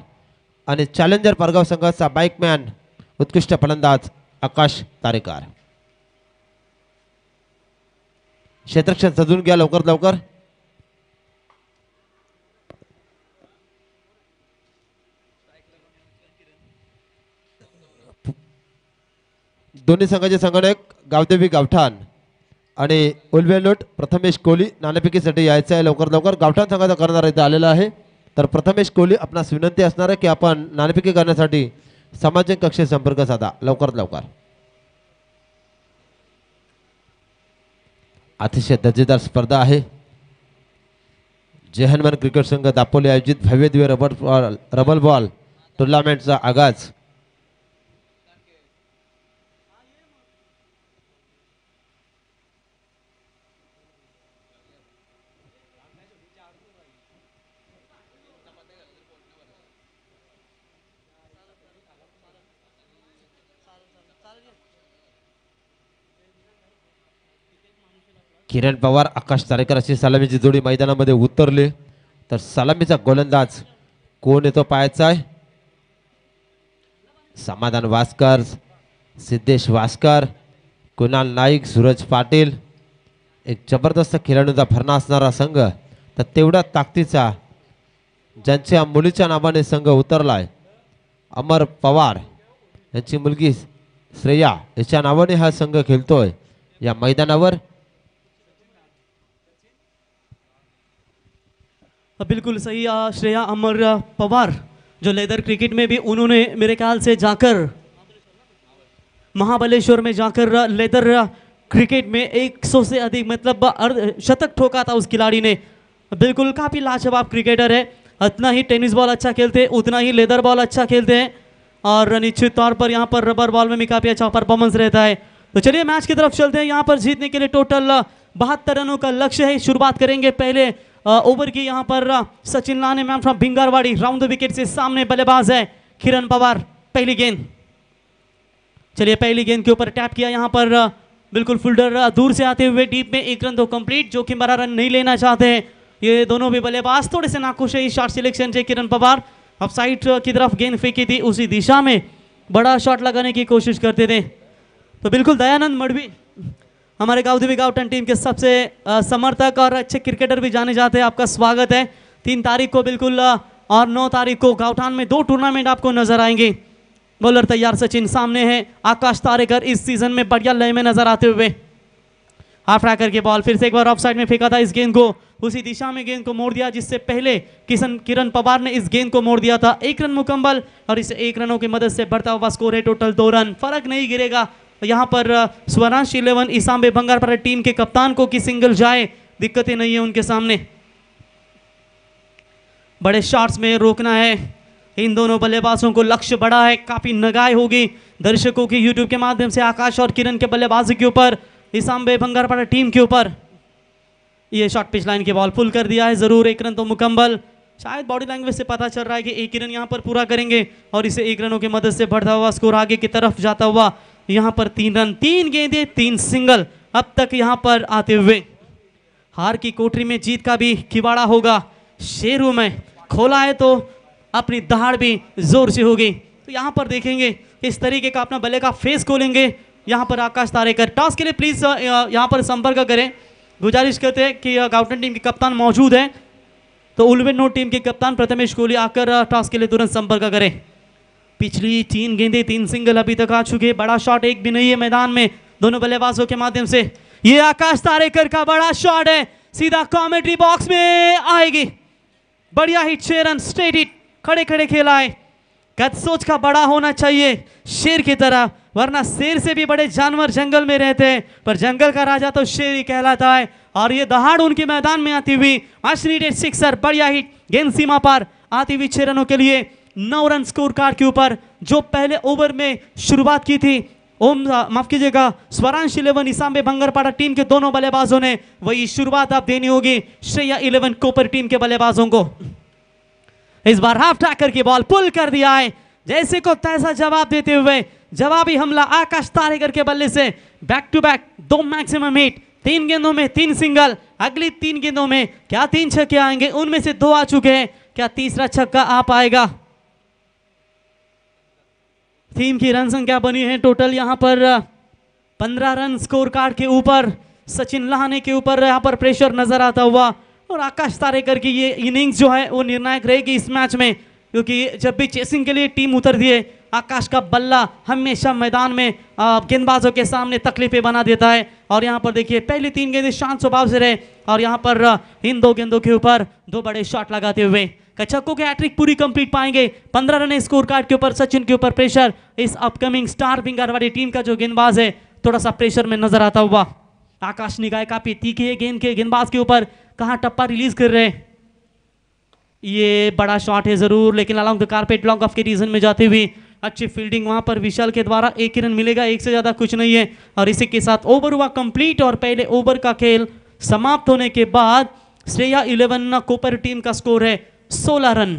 आणि चॅलेंजर पारगाव संघाचा बाईकमॅन उत्कृष्ट फलंदाज आकाश तारेकार. क्षेत्रक्षण सजून घ्या लवकर लवकर. दोन्ही संघाचे संगणक गावदेवी गावठाण आणि उलवेलोट प्रथमेश कोहली नाणेफेकीसाठी यायचं आहे लवकर लवकर. गावठाण संघाचा करणार इथे आलेला आहे. तर प्रथमेश कोहली आपणास विनंती असणार आहे की आपण नाणेफेकी करण्यासाठी सामाजिक कक्षेत संपर्क साधा. लवकरात लवकर. अतिशय दर्जेदार स्पर्धा आहे. जय हनुमान क्रिकेट संघ दापोली आयोजित भव्य दिव्य रबर बॉल रबल बॉल टुर्नामेंटचा आगाज. किरण पवार आकाश तारेकर अशी सलामीची जोडी मैदानामध्ये उतरली. तर सलामीचा गोलंदाज कोण येतो पाहायचा आहे? समाधान वास्कर सिद्धेश वास्कर कुणाल नाईक सूरज पाटील. एक जबरदस्त खेळाडूंचा भरणा असणारा संघ. तर तेवढा ताकदीचा ज्यांच्या मुलीच्या नावाने संघ उतरलाय अमर पवार. यांची मुलगी श्रेया याच्या नावाने हा संघ खेळतोय. या मैदानावर बिल्कुल सही श्रेया अमर पवार, जो लेदर क्रिकेट में भी उन्होंने मेरे ख्याल से जाकर, महाबलेश्वर में जाकर लेदर क्रिकेट में 100 से अधिक मतलब अर्ध, शतक ठोका था उस खिलाड़ी ने। बिल्कुल काफ़ी लाजवाब क्रिकेटर है। उतना ही टेनिस बॉल अच्छा खेलते हैं, उतना ही लेदर बॉल अच्छा खेलते हैं। और निश्चित तौर पर यहाँ पर रबर बॉल में भी काफ़ी अच्छा परफॉर्मेंस रहता है। तो चलिए, मैच की तरफ़ चलते हैं। यहाँ पर जीतने के लिए टोटल बहत्तर रनों का लक्ष्य है। शुरुआत करेंगे पहले ओवर की यहाँ पर सचिन लाने man from Bhingarwadi round the wicket से सामने बल्लेबाज है किरण पवार, पहली गेंद। चलिए, पहली गेंद के ऊपर टैप किया यहाँ पर बिल्कुल फुल्डर दूर से आते हुए डीप में एक रन तो कंप्लीट जो कि बड़ा रन नहीं लेना चाहते हैं। ये दोनों भी बल्लेबाज, थोड़े से नाखुश है इस शॉट सिलेक्शन से किरण पवार। अब साइड की तरफ़ गेंद फेंकी थी उसी दिशा में। बड़ा शॉट लगाने की कोशिश करते थे। तो बिल्कुल दयानंद मडवी हमारे गाँव देवी गावटन टीम के सबसे समर्थक और अच्छे क्रिकेटर भी जाने जाते हैं। आपका स्वागत है। तीन तारीख को बिल्कुल और नौ तारीख को गावठान में दो टूर्नामेंट आपको नज़र आएँगे। बॉलर तैयार सचिन सामने है। आकाश तारेकर इस सीज़न में बढ़िया लय में नज़र आते हुए। हाफ़ ट्रैकर की बॉल फिर से एक बार ऑफ़ साइड में फेंका था इस गेंद को। उसी दिशा में गेंद को मोड़ दिया, जिससे पहले किशन, किरण पवार ने इस गेंद को मोड़ दिया था। एक रन मुकम्मल और इसे एक रनों की मदद से बढ़ता हुआ स्कोर है टोटल दो रन। फ़र्क नहीं गिरेगा। यहाँ पर स्वरांश इलेवन इसाम्बे बंगारपाड़ा टीम के कप्तान को कि सिंगल जाए, दिक्कतें नहीं है उनके सामने। बड़े शॉट्स में रोकना है। इन दोनों बल्लेबाजों को लक्ष्य बड़ा है, काफ़ी नगाई होगी दर्शकों की यूट्यूब के माध्यम से। आकाश और किरण के बल्लेबाजी के ऊपर इसाम्बे भंगारपाड़ा टीम के ऊपर। ये शॉट पिच लाइन की बॉल पुल कर दिया है, ज़रूर एक रन तो मुकम्मल। शायद बॉडी लैंग्वेज से पता चल रहा है कि एक रन यहाँ पर पूरा करेंगे और इसे एक रनों की मदद से बढ़ता हुआ स्कोर आगे की तरफ़ जाता हुआ यहाँ पर तीन रन, तीन गेंदे, तीन सिंगल। अब तक यहाँ पर आते हुए हार की कोठरी में जीत का भी किवाड़ा होगा। शेरू में खोला है तो अपनी दहाड़ भी ज़ोर से होगी। तो यहाँ पर देखेंगे किस तरीके का अपना बल्ले का फेस खोलेंगे। यहाँ पर आकाश तारेकर, टॉस के लिए प्लीज़ यहाँ पर संपर्क करें। गुजारिश करते हैं कि गाउटन टीम के कप्तान मौजूद हैं। तो उलवेन टीम के कप्तान प्रथमेश कोहली आकर टॉस के लिए तुरंत संपर्क करें। पिछली तीन गेंदे, तीन सिंगल अभी तक आ चुके बड़ा शॉट एक भी नहीं है मैदान में दोनों बल्लेबाजों के माध्यम से। ये आकाश तारेकर का बड़ा शॉट है। सीधा कॉमेंट्री बॉक्स में आएगी। बढ़िया हिट छह रन स्ट्रेट हिट खड़े खड़े खेला है कद सोच का बड़ा होना चाहिए शेर की तरह, वरना शेर से भी बड़े जानवर जंगल में रहते हैं। पर जंगल का राजा तो शेर ही कहलाता है। और ये दहाड़ उनके मैदान में आती हुई मच सिक्सर बढ़िया हिट गेंद सीमा पर, आती हुई छह रनों के लिए। नौ रन स्कोर कार्ड के ऊपर, जो पहले ओवर में शुरुआत की थी। ओम माफ़ कीजिएगा, स्वरांश इलेवन, इसाम्बे भंगरपाड़ा टीम के दोनों बल्लेबाजों ने वही शुरुआत अब देनी होगी श्रेया इलेवन, कोपर टीम के बल्लेबाजों को। इस बार हाफ़ टैकर की बॉल पुल कर दिया है। जैसे को तैसा जवाब देते हुए जवाबी हमला आकाश तारेकर के बल्ले से। बैक टू बैक दो मैक्सिमम हिट तीन गेंदों में तीन सिंगल अगली तीन गेंदों में क्या तीन छक्के आएँगे? उनमें से दो आ चुके हैं। क्या तीसरा छक्का आ पाएगा? टीम की रन संख्या बनी है टोटल यहाँ पर पंद्रह रन स्कोर कार्ड के ऊपर, सचिन लहाने के ऊपर यहाँ पर प्रेशर नज़र आता हुआ। और आकाश तारेकर की ये इनिंग्स जो है, वो निर्णायक रहेगी इस मैच में, क्योंकि जब भी चेसिंग के लिए टीम उतरती है आकाश का बल्ला हमेशा मैदान में गेंदबाजों के सामने तकलीफें बना देता है। और यहाँ पर देखिए, पहली तीन गेंदें शांत स्वभाव से रहे। और यहाँ पर इन दो गेंदों के ऊपर दो बड़े शॉट लगाते हुए कचक्को के हैट्रिक पूरी कंप्लीट पाएँगे। पंद्रह रन स्कोर कार्ड के ऊपर, सचिन के ऊपर प्रेशर इस अपकमिंग स्टार बिंगारवाड़ी टीम का जो गेंदबाज है थोड़ा सा प्रेशर में नज़र आता हुआ। आकाश निगाह काफ़ी तीखी गेंद के, गेंदबाज के ऊपर। कहाँ टप्पा रिलीज़ कर रहे ये बड़ा शॉट है ज़रूर, लेकिन along the carpet long off के रीजन में जाते हुए अच्छी फील्डिंग वहाँ पर विशाल के द्वारा एक ही रन मिलेगा, एक से ज़्यादा कुछ नहीं है। और इसी के साथ ओवर हुआ कंप्लीट और पहले ओवर का खेल समाप्त होने के बाद श्रेया इलेवन कोपर टीम का स्कोर है। 16 रन।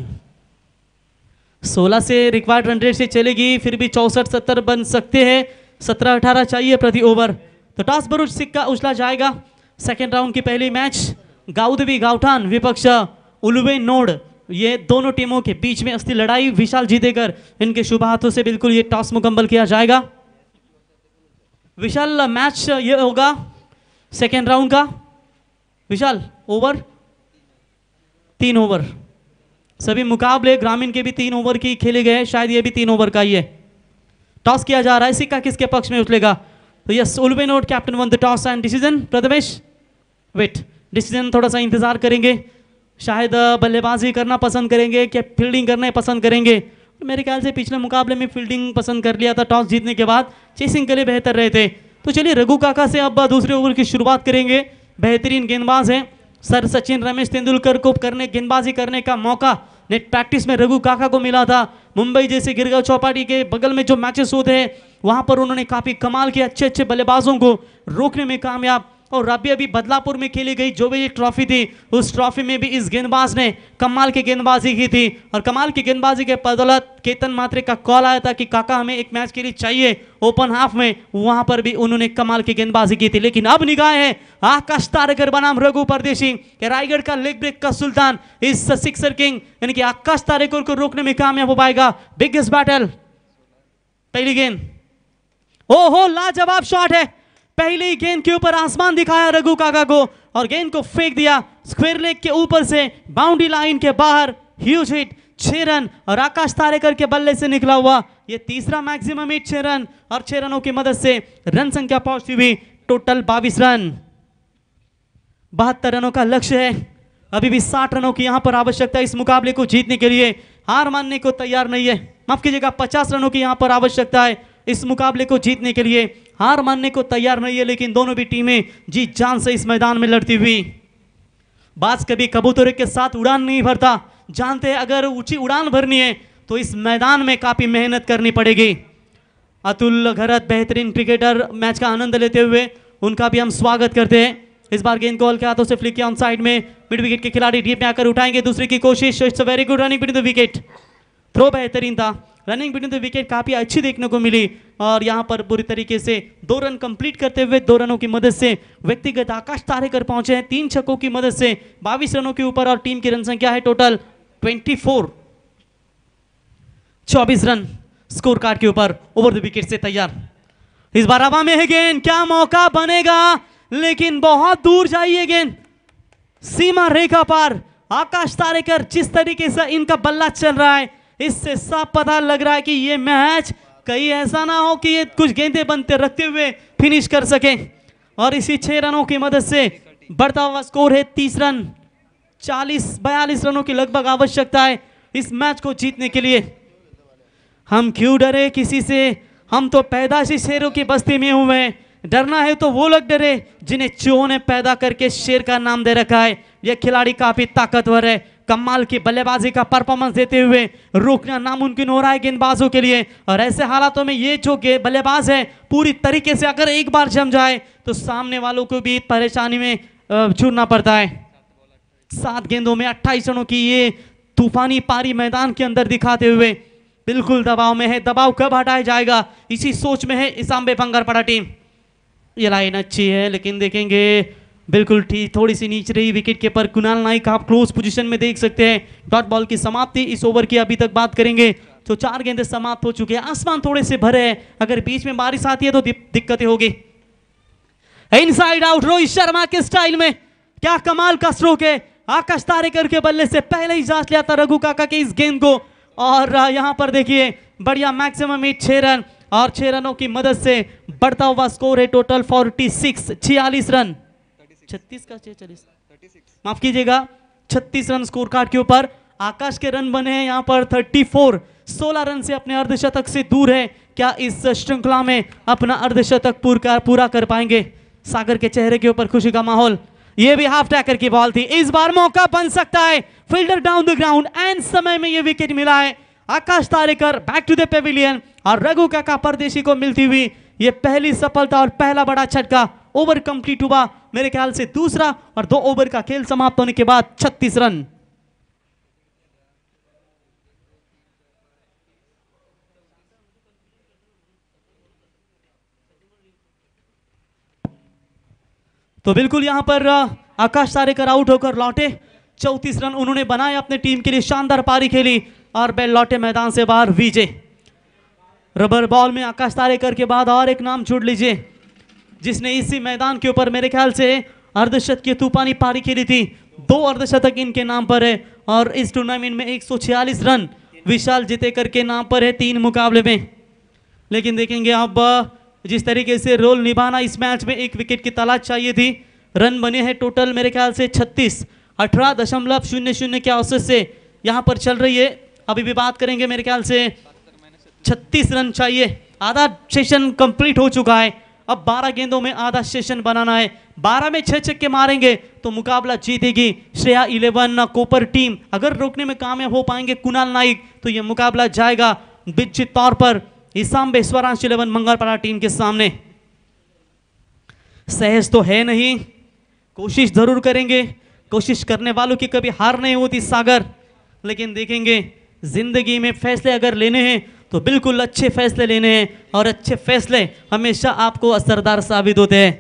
16 से रिक्वायर्ड रन रेट से चलेगी, फिर भी चौसठ, सत्तर बन सकते हैं। सत्रह, अठारह चाहिए प्रति ओवर तो टॉस बरूच सिक्का उछला जाएगा। सेकेंड राउंड की पहली मैच गाउदवी, गाउठान, विपक्ष, उलुवे, नोड, ये दोनों टीमों के बीच में अस्थिर लड़ाई, विशाल जीतेकर इनके शुभ हाथों से बिल्कुल ये टॉस मुकम्मल किया जाएगा। विशाल मैच ये होगा सेकेंड राउंड का। विशाल ओवर तीन ओवर सभी मुकाबले ग्रामीण के भी तीन ओवर की खेले गए शायद ये भी तीन ओवर का ही है। टॉस किया जा रहा है। सिक्का किसके पक्ष में उछलेगा तो yes Ulwe node captain won the toss and decision Prathamesh wait decision थोड़ा सा इंतज़ार करेंगे। शायद बल्लेबाजी करना पसंद करेंगे, क्या फील्डिंग करना पसंद करेंगे। मेरे ख्याल से पिछले मुकाबले में फील्डिंग पसंद कर लिया था टॉस जीतने के बाद। चेसिंग के लिए बेहतर रहे थे। तो चलिए, रघु काका से अब दूसरे ओवर की शुरुआत करेंगे। बेहतरीन गेंदबाज हैं। सर सचिन रमेश तेंदुलकर को करने, गेंदबाजी करने का मौका। नेट प्रैक्टिस में रघु काका को मिला था। मुंबई जैसे गिरगांव चौपाटी के बगल में जो मैचेस होते हैं, वहाँ पर उन्होंने काफ़ी कमाल के अच्छे अच्छे बल्लेबाजों को रोकने में कामयाब और अभी अभी बदलापुर में खेली गई, जो भी ट्रॉफी थी, उस ट्रॉफी में भी इस गेंदबाज ने कमाल की गेंदबाजी की थी। और कमाल की गेंदबाजी के बदौलत केतन मात्रे का कॉल आया था कि काका, हमें एक मैच के लिए चाहिए ओपन हाफ़ में। वहाँ पर भी उन्होंने कमाल की गेंदबाजी की थी। लेकिन अब निगाह है। आकाश तारकर बनाम रघु परदेशी रायगढ़ का लेग ब्रेक का सुल्तान, इस सिक्सर किंग यानी कि आकाश तारेकर को रोकने में कामयाब हो पाएगा। बिगेस्ट बैटल पहली गेंद। ओहो, लाजवाब शॉट है। पहले ही गेंद के ऊपर आसमान दिखाया रघु काका को और गेंद को फेंक दिया। स्क्वेयर लेग के ऊपर से बाउंड्री लाइन के बाहर ह्यूज हिट छह रन और आकाश तारेकर के बल्ले से निकला हुआ ये तीसरा मैक्सिमम हिट छह रन और छह रनों की मदद से रन संख्या पहुँचती हुई टोटल बाईस रन। बहत्तर रनों का लक्ष्य है। अभी भी साठ रनों की यहाँ पर आवश्यकता इस मुकाबले को जीतने के लिए। हार मानने को तैयार नहीं है। माफ़ कीजिएगा, पचास रनों की यहाँ पर आवश्यकता है। इस मुकाबले को जीतने के लिए हार मानने को तैयार नहीं है, लेकिन दोनों भी टीमें जीत जान से इस मैदान में लड़ती हुई। बाज कभी कबूतरों के साथ उड़ान नहीं भरता। जानते हैं, अगर ऊँची उड़ान भरनी है तो इस मैदान में काफ़ी मेहनत करनी पड़ेगी। अतुल घरत, बेहतरीन क्रिकेटर मैच का आनंद लेते हुए उनका भी हम स्वागत करते हैं। इस बार गेंद को हल्के हाथों से फ्लिक किया ऑन साइड में मिड विकेट के खिलाड़ी डीप में आकर उठाएँगे। दूसरे की कोशिश, it's very good running the wicket throw बेहतरीन था। रनिंग बिटवीन द विकेट काफ़ी अच्छी देखने को मिली और यहाँ पर बुरी तरीके से दो रन कंप्लीट करते हुए दो रनों की मदद से व्यक्तिगत आकाश तारेकर पहुँचे हैं। तीन छक्कों की मदद से बाईस रनों के ऊपर और टीम की रन संख्या है टोटल ट्वेंटी फोर चौबीस रन स्कोर कार्ड के ऊपर ओवर द विकेट से तैयार। इस बार हवा में है गेंद क्या मौका बनेगा? लेकिन बहुत दूर जाइए गेंद सीमा रेखा पार, आकाश तारेकर जिस तरीके से इनका बल्ला चल रहा है इससे साफ़ पता लग रहा है कि ये मैच कहीं ऐसा ना हो कि ये कुछ गेंदे बनते रखते हुए फिनिश कर सके। और इसी छह रनों की मदद से बढ़ता हुआ स्कोर है तीस रन। चालीस, बयालीस रनों की लगभग आवश्यकता है इस मैच को जीतने के लिए। हम क्यों डरे किसी से? हम तो पैदाशी शेरों की बस्ती में हुए हैं। डरना है तो वो लोग डरे जिन्हें चूहों ने पैदा करके शेर का नाम दे रखा है। यह खिलाड़ी काफ़ी ताकतवर है। कमाल की बल्लेबाजी का परफॉर्मेंस देते हुए रोकना नामुमकिन हो रहा है गेंदबाजों के लिए। और ऐसे हालातों में ये जो बल्लेबाज है, पूरी तरीके से अगर एक बार जम जाए तो सामने वालों को भी परेशानी में जुड़ना पड़ता है। सात गेंदों में 28 रनों की ये तूफानी पारी मैदान के अंदर दिखाते हुए बिल्कुल दबाव में है। दबाव कब हटाया जाएगा, इसी सोच में है इसाम्बे पंगर पड़ा टीम। ये लाइन अच्छी है, लेकिन देखेंगे बिल्कुल ठीक थोड़ी सी नीच रही विकेट के पर कुणाल नाइक, आप क्लोज पोजीशन में देख सकते हैं। डॉट बॉल की समाप्ति, इस ओवर की अभी तक बात करेंगे। तो चार गेंदे समाप्त हो चुके हैं, आसमान थोड़े से भरे हैं। अगर बीच में बारिश आती है तो दिक्कतें होगी। इनसाइड आउट रोहित शर्मा के स्टाइल में। क्या कमाल का स्ट्रोक है। आकाश तारेकर के बल्ले से पहले ही जाँच लिया था रघु काका के इस गेंद को। और यहाँ पर देखिए, बढ़िया मैक्सिमम हिट छह रन। और छह रनों की मदद से बढ़ता हुआ स्कोर है टोटल फोर्टी सिक्स छियालीस रन। छत्तीस का चालीस। माफ़ कीजिएगा छत्तीस रन स्कोर कार्ड के ऊपर आकाश के रन बने हैं यहाँ पर थर्टी फोर। सोलह रन से अपने अर्धशतक से दूर है। क्या इस श्रृंखला में अपना अर्धशतक पूरा पूरा कर पाएँगे? सागर के चेहरे के ऊपर खुशी का माहौल। ये भी हाफ़ टैकर की बॉल थी। इस बार मौका बन सकता है। Fielder down the ground and समय में ये विकेट मिला है। Akash Tarekar back to the pavilion और रघु काका परदेशी को मिलती हुई ये पहली सफलता और पहला बड़ा छटका ओवर कंप्लीट हुआ। मेरे ख्याल से दूसरा और दो ओवर का खेल समाप्त होने के बाद 36 रन। तो बिल्कुल यहाँ पर आकाश तारेकर आउट होकर लौटे। चौतीस रन उन्होंने बनाए अपने टीम के लिए, शानदार पारी खेली और बेल लौटे मैदान से बाहर। विजय रबर बॉल में आकाश तारेकर के बाद और एक नाम जोड़ लीजिए, जिसने इसी मैदान के ऊपर मेरे ख्याल से अर्धशत की तूफानी पारी खेली थी। दो अर्धशतक इनके नाम पर है और इस टूर्नामेंट में 146 रन विशाल जितेकर के नाम पर है तीन मुकाबले में। लेकिन देखेंगे अब, जिस तरीके से रोल निभाना इस मैच में, एक विकेट की तलाश चाहिए थी। रन बने हैं टोटल मेरे ख्याल से 36 अठारह दशमलव शून्य शून्य के औसत से यहाँ पर चल रही है। अभी भी बात करेंगे मेरे ख्याल से 36 रन चाहिए। आधा सेशन कंप्लीट हो चुका है। अब 12 गेंदों में आधा सेशन बनाना है। 12 में छह छक्के मारेंगे तो मुकाबला जीतेगी श्रेया इलेवन कोपर टीम। अगर रोकने में कामयाब हो पाएँगे कुणाल नाइक तो ये मुकाबला जाएगा निश्चित तौर पर इसाम्बे स्वरांश इलेवन मंगलपाड़ा टीम के सामने। सहज तो है नहीं। कोशिश ज़रूर करेंगे। कोशिश करने वालों की कभी हार नहीं होती सागर। लेकिन देखेंगे, ज़िंदगी में फैसले अगर लेने हैं तो बिल्कुल अच्छे फैसले लेने हैं और अच्छे फैसले हमेशा आपको असरदार साबित होते हैं।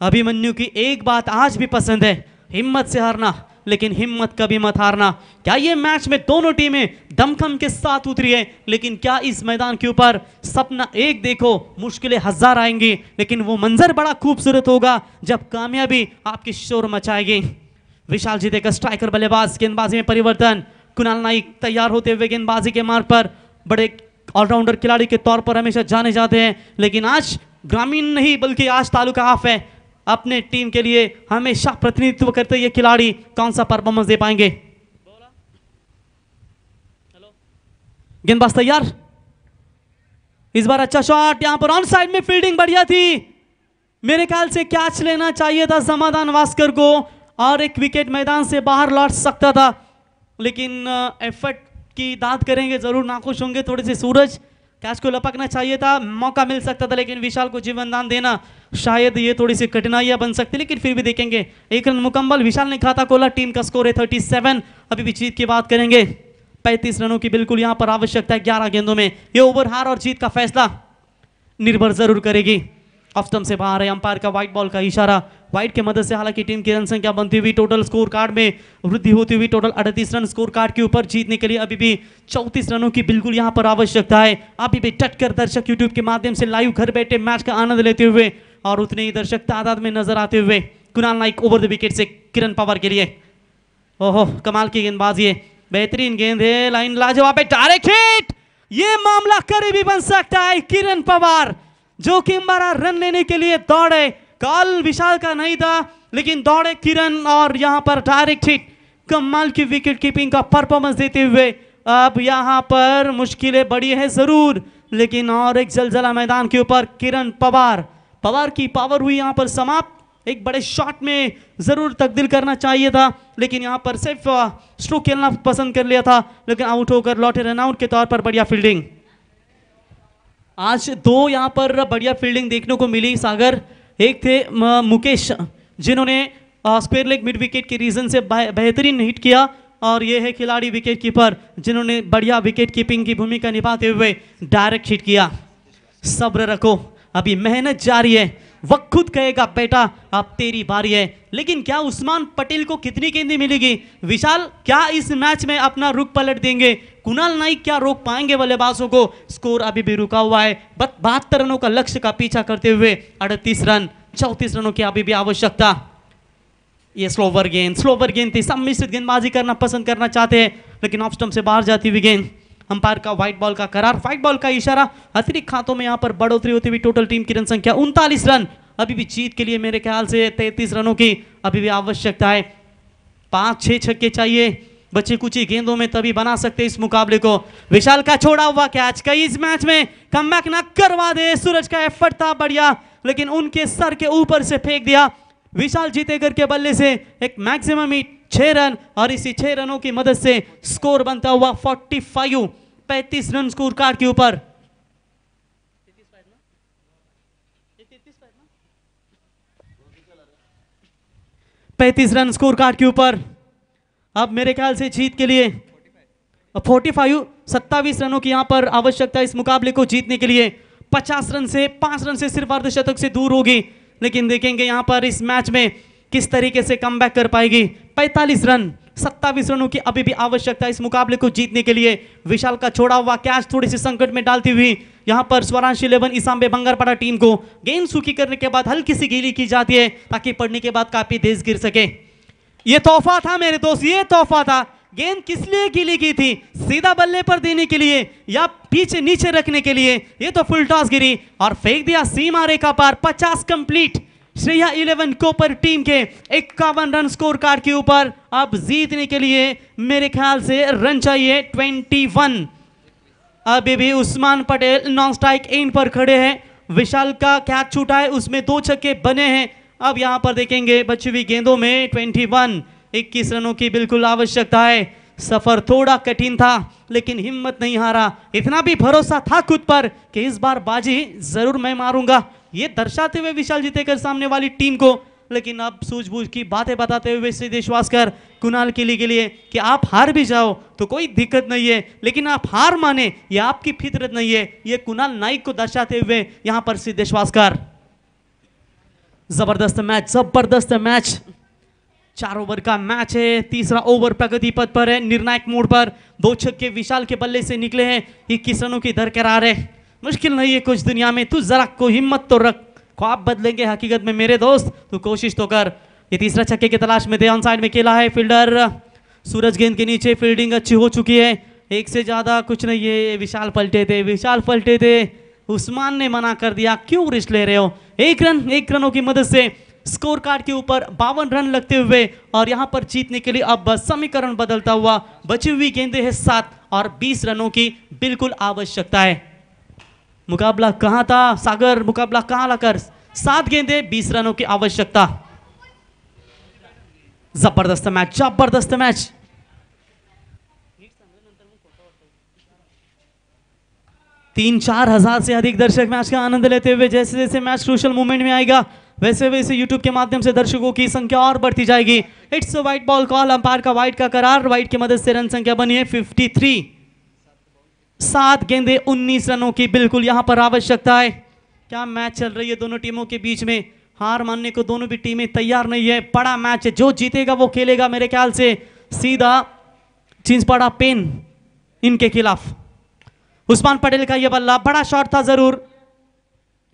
अभिमन्यु की एक बात आज भी पसंद है, हिम्मत से हारना, लेकिन हिम्मत कभी मत हारना। क्या ये मैच में दोनों टीमें दमखम के साथ उतरी है, लेकिन क्या इस मैदान के ऊपर सपना एक देखो, मुश्किलें हज़ार आएँगी, लेकिन वो मंजर बड़ा खूबसूरत होगा जब कामयाबी आपकी शोर मचाएगी। विशाल जीते का स्ट्राइकर बल्लेबाज गेंदबाजी में परिवर्तन। कुणाल नाइक तैयार होते हुए गेंदबाजी के मार्ग पर बड़े ऑलराउंडर खिलाड़ी के तौर पर हमेशा जाने जाते हैं, लेकिन आज ग्रामीण नहीं, बल्कि आज तालुका हाफ़ है। अपने टीम के लिए हमेशा प्रतिनिधित्व करते ये खिलाड़ी कौन सा परफॉर्मेंस दे पाएँगे? गेंदबाज तैयार? इस बार अच्छा शॉट यहाँ पर ऑन साइड में फील्डिंग बढ़िया थी। मेरे ख्याल से कैच लेना चाहिए था समाधान वास्कर को, और एक विकेट मैदान से बाहर लौट सकता था। लेकिन एफर्ट की दाद करेंगे, ज़रूर नाखुश होंगे। थोड़े से सूरज कैच को लपकना चाहिए था, मौका मिल सकता था, लेकिन विशाल को जीवन दान देना शायद ये थोड़ी सी कठिनाइयाँ बन सकती, लेकिन फिर भी देखेंगे। एक रन मुकम्मल, विशाल ने खाता खोला, टीम का स्कोर है थर्टी सेवन अभी भी जीत की बात करेंगे। पैंतीस रनों की बिल्कुल यहाँ पर आवश्यकता है ग्यारह गेंदों में। ये ओवर हार और जीत का फैसला निर्भर ज़रूर करेगी। ऑफ़ स्टंप से बाहर है अंपायर का व्हाइट बॉल का इशारा। व्हाइट के मदद से हालाँकि टीम की रन संख्या बनती हुई टोटल स्कोर कार्ड में वृद्धि होती हुई टोटल अड़तीस रन स्कोर कार्ड के ऊपर जीतने के लिए अभी भी चौंतीस रनों की बिल्कुल यहाँ पर आवश्यकता है। अभी भी टट दर्शक यूट्यूब के माध्यम से लाइव घर बैठे मैच का आनंद लेते हुए और उतने ही दर्शक तादाद में नज़र आते हुए Kunal Naik over the wicket से किरण पवार के लिए। ओहो, कमाल की गेंदबाजी है। बेहतरीन गेंद है, लाइन लाजवाब डायरेक्ट हिट ये मामला करीबी बन सकता है, किरण पवार। जो कि बड़ा रन लेने के लिए दौड़े। कॉल विशाल का नहीं था, लेकिन दौड़े किरण और यहाँ पर डायरेक्ट हिट कमाल की विकेट कीपिंग का परफॉर्मेंस देते हुए। अब यहाँ पर मुश्किलें बड़ी है ज़रूर, लेकिन और एक जलजला मैदान के ऊपर किरण पवार। पवार की पावर हुई यहाँ पर समाप्त। एक बड़े शॉट में ज़रूर तब्दील करना चाहिए था, लेकिन यहाँ पर सिर्फ़ स्ट्रोक खेलना पसंद कर लिया था, लेकिन आउट होकर लौटे रन आउट के तौर पर बढ़िया फील्डिंग आज दो यहाँ पर बढ़िया फील्डिंग देखने को मिली। सागर, एक थे मुकेश, जिन्होंने स्क्वेयर लेग मिड विकेट के रीजन से बेह- बेहतरीन हिट किया। और ये है खिलाड़ी विकेट कीपर जिन्होंने बढ़िया विकेट कीपिंग की भूमिका निभाते हुए डायरेक्ट हिट किया। सब्र रखो। अभी मेहनत जारी है। वक्त खुद कहेगा, बेटा, अब तेरी बारी है। लेकिन क्या उस्मान पटेल को कितनी गेंदें मिलेगी? विशाल, क्या इस मैच में अपना रुख पलट देंगे? कुणाल नाइक क्या रोक पाएँगे बल्लेबाजों को? स्कोर अभी भी रुका हुआ है। बहत्तर रनों का लक्ष्य का पीछा करते हुए अड़तीस रन, चौंतीस रनों की अभी भी आवश्यकता। ये स्लोवर गेंद स्लोवर गेंद थी। सम्मिश्रित गेंदबाजी करना पसंद करना चाहते हैं, लेकिन ऑफ़ स्टंप से बाहर जाती हुई गेंद। अंपायर का व्हाइट बॉल का करार व्हाइट बॉल का इशारा। अतिरिक्त खातों में यहाँ पर बढ़ोतरी होती हुई टोटल टीम की रन संख्या उनतालीस रन। अभी भी जीत के लिए मेरे ख्याल से तैंतीस रनों की अभी भी आवश्यकता है। पाँच, छह छक्के चाहिए। बच्चे कुछ ही गेंदों में तभी बना सकते इस मुकाबले को। विशाल का छोड़ा हुआ कैच कई इस मैच में कम न करवा दे। सूरज का एफर्ट था, बढ़िया। लेकिन उनके सर के ऊपर से फेंक दिया। विशाल जीतेगर के बल्ले से एक मैक्सिमम ही छह रन और इसी छह रनों की मदद से स्कोर बनता हुआ 45 पैंतीस रन स्कोर कार्ड के ऊपर। पैंतीस रन स्कोर कार्ड के ऊपर। अब मेरे ख्याल से जीत के लिए फोर्टी फाइव सत्तावीस रनों की यहाँ पर आवश्यकता इस मुकाबले को जीतने के लिए पचास रन से, पाँच रन से सिर्फ़ अर्धशतक से दूर होगी। लेकिन देखेंगे यहाँ पर इस मैच में किस तरीके से कम कर पाएगी। 45 रन, सत्तावीस रनों की अभी भी आवश्यकता इस मुकाबले को जीतने के लिए। विशाल का छोड़ा हुआ कैच थोड़ी सी संकट में डालती हुई यहाँ पर स्वरांश इलेवन, इसाम्बे बंगरपाड़ा टीम को गेंद सूखी करने के बाद हल्की सी गीली की जाती है ताकि पढ़ने के बाद काफ़ी तेज गिर सके। ये तोहफा था मेरे दोस्त, ये तोहफा था। गेंद किस लिए गीली की थी? सीधा बल्ले पर देने के लिए या पीछे नीचे रखने के लिए? ये तो फुल टॉस गिरी और फेंक दिया सीमा रेखा पर 50 complete. Shreya eleven Kopar team के इक्यावन रन स्कोर कार्ड के ऊपर। अब जीतने के लिए मेरे ख्याल से रन चाहिए 21 अभी भी Usman Patel non strike end पर खड़े हैं। विशाल का कैच छूटा है, उसमें दो छक्के बने हैं। अब यहाँ पर देखेंगे बची हुई गेंदों में 21 21 रनों की बिल्कुल आवश्यकता है। सफ़र थोड़ा कठिन था, लेकिन हिम्मत नहीं हारा। इतना भी भरोसा था खुद पर कि इस बार बाजी ज़रूर मैं मारूँगा। ये दर्शाते हुए विशाल जीतेकर सामने वाली टीम को, लेकिन अब सूझबूझ की बातें बताते हुए सीधे कर कुणाल किली के लिए कि आप हार भी जाओ तो कोई दिक्कत नहीं है, लेकिन आप हार माने, ये आपकी फितरत नहीं है। ये कुणाल नाइक को दर्शाते हुए यहाँ पर सीधे कर ज़बरदस्त मैच ज़बरदस्त मैच। चार ओवर का मैच है, तीसरा ओवर प्रगति पथ पर है, निर्णायक मोड़ पर। दो छक्के विशाल के बल्ले से निकले हैं, इक्कीस रनों की दरकरार है। मुश्किल नहीं है कुछ दुनिया में, तू जरा को हिम्मत तो रख। ख्वाब बदलेंगे हकीकत में मेरे दोस्त, तू कोशिश तो कर। ये तीसरा छक्के की तलाश में ऑन साइड में खेला है फील्डर। सूरज गेंद के नीचे फील्डिंग अच्छी हो चुकी है। एक से ज़्यादा कुछ नहीं है विशाल पलटे थे, विशाल पलटे थे। उस्मान ने मना कर दिया, क्यों रिस्क ले रहे हो? एक रन, एक रनों की मदद से। स्कोर कार्ड के ऊपर बावन रन लगते हुए और यहाँ पर जीतने के लिए अब समीकरण बदलता हुआ बची हुई गेंदे है सात और बीस रनों की बिल्कुल आवश्यकता है। मुकाबला कहाँ था? सागर, मुकाबला कहाँ लाकर? सात गेंदे, बीस रनों की आवश्यकता। ज़बरदस्त मैच ज़बरदस्त मैच। तीन चार हज़ार से अधिक दर्शक मैच का आनंद लेते हुए जैसे जैसे मैच क्रूशल मूवमेंट में आएगा। वैसे वैसे यूट्यूब के माध्यम से दर्शकों की संख्या और बढ़ती जाएगी। It's white ball call umpire का व्हाइट का करार व्हाइट की मदद से रन संख्या बनी है 53 सात गेंदे 19 रनों की बिल्कुल यहाँ पर आवश्यकता है। क्या मैच चल रही है दोनों टीमों के बीच में? हार मानने को दोनों भी टीमें तैयार नहीं है। बड़ा मैच है। जो जीतेगा वो खेलेगा मेरे ख्याल से। सीधा चिंचपाड़ा पेन इनके खिलाफ। उस्मान पटेल का यह बल्ला, बड़ा शॉट था ज़रूर।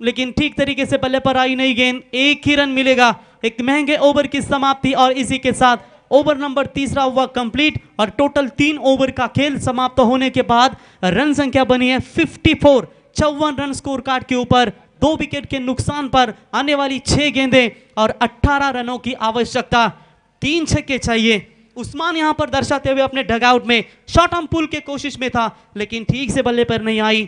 लेकिन ठीक तरीके से बल्ले पर आई नहीं गेंद। एक ही रन मिलेगा। एक महँगे ओवर की समाप्ति और इसी के साथ ओवर नंबर तीसरा हुआ कंप्लीट और टोटल तीन ओवर का खेल समाप्त होने के बाद रन संख्या बनी है 54 चौवन रन स्कोर कार्ड के ऊपर, दो विकेट के नुकसान पर आने वाली छह गेंदें और 18 रनों की आवश्यकता। तीन छक्के चाहिए। उस्मान यहाँ पर दर्शाते हुए अपने डगआउट में शॉर्ट आर्म पुल के कोशिश में था, लेकिन ठीक से बल्ले पर नहीं आई।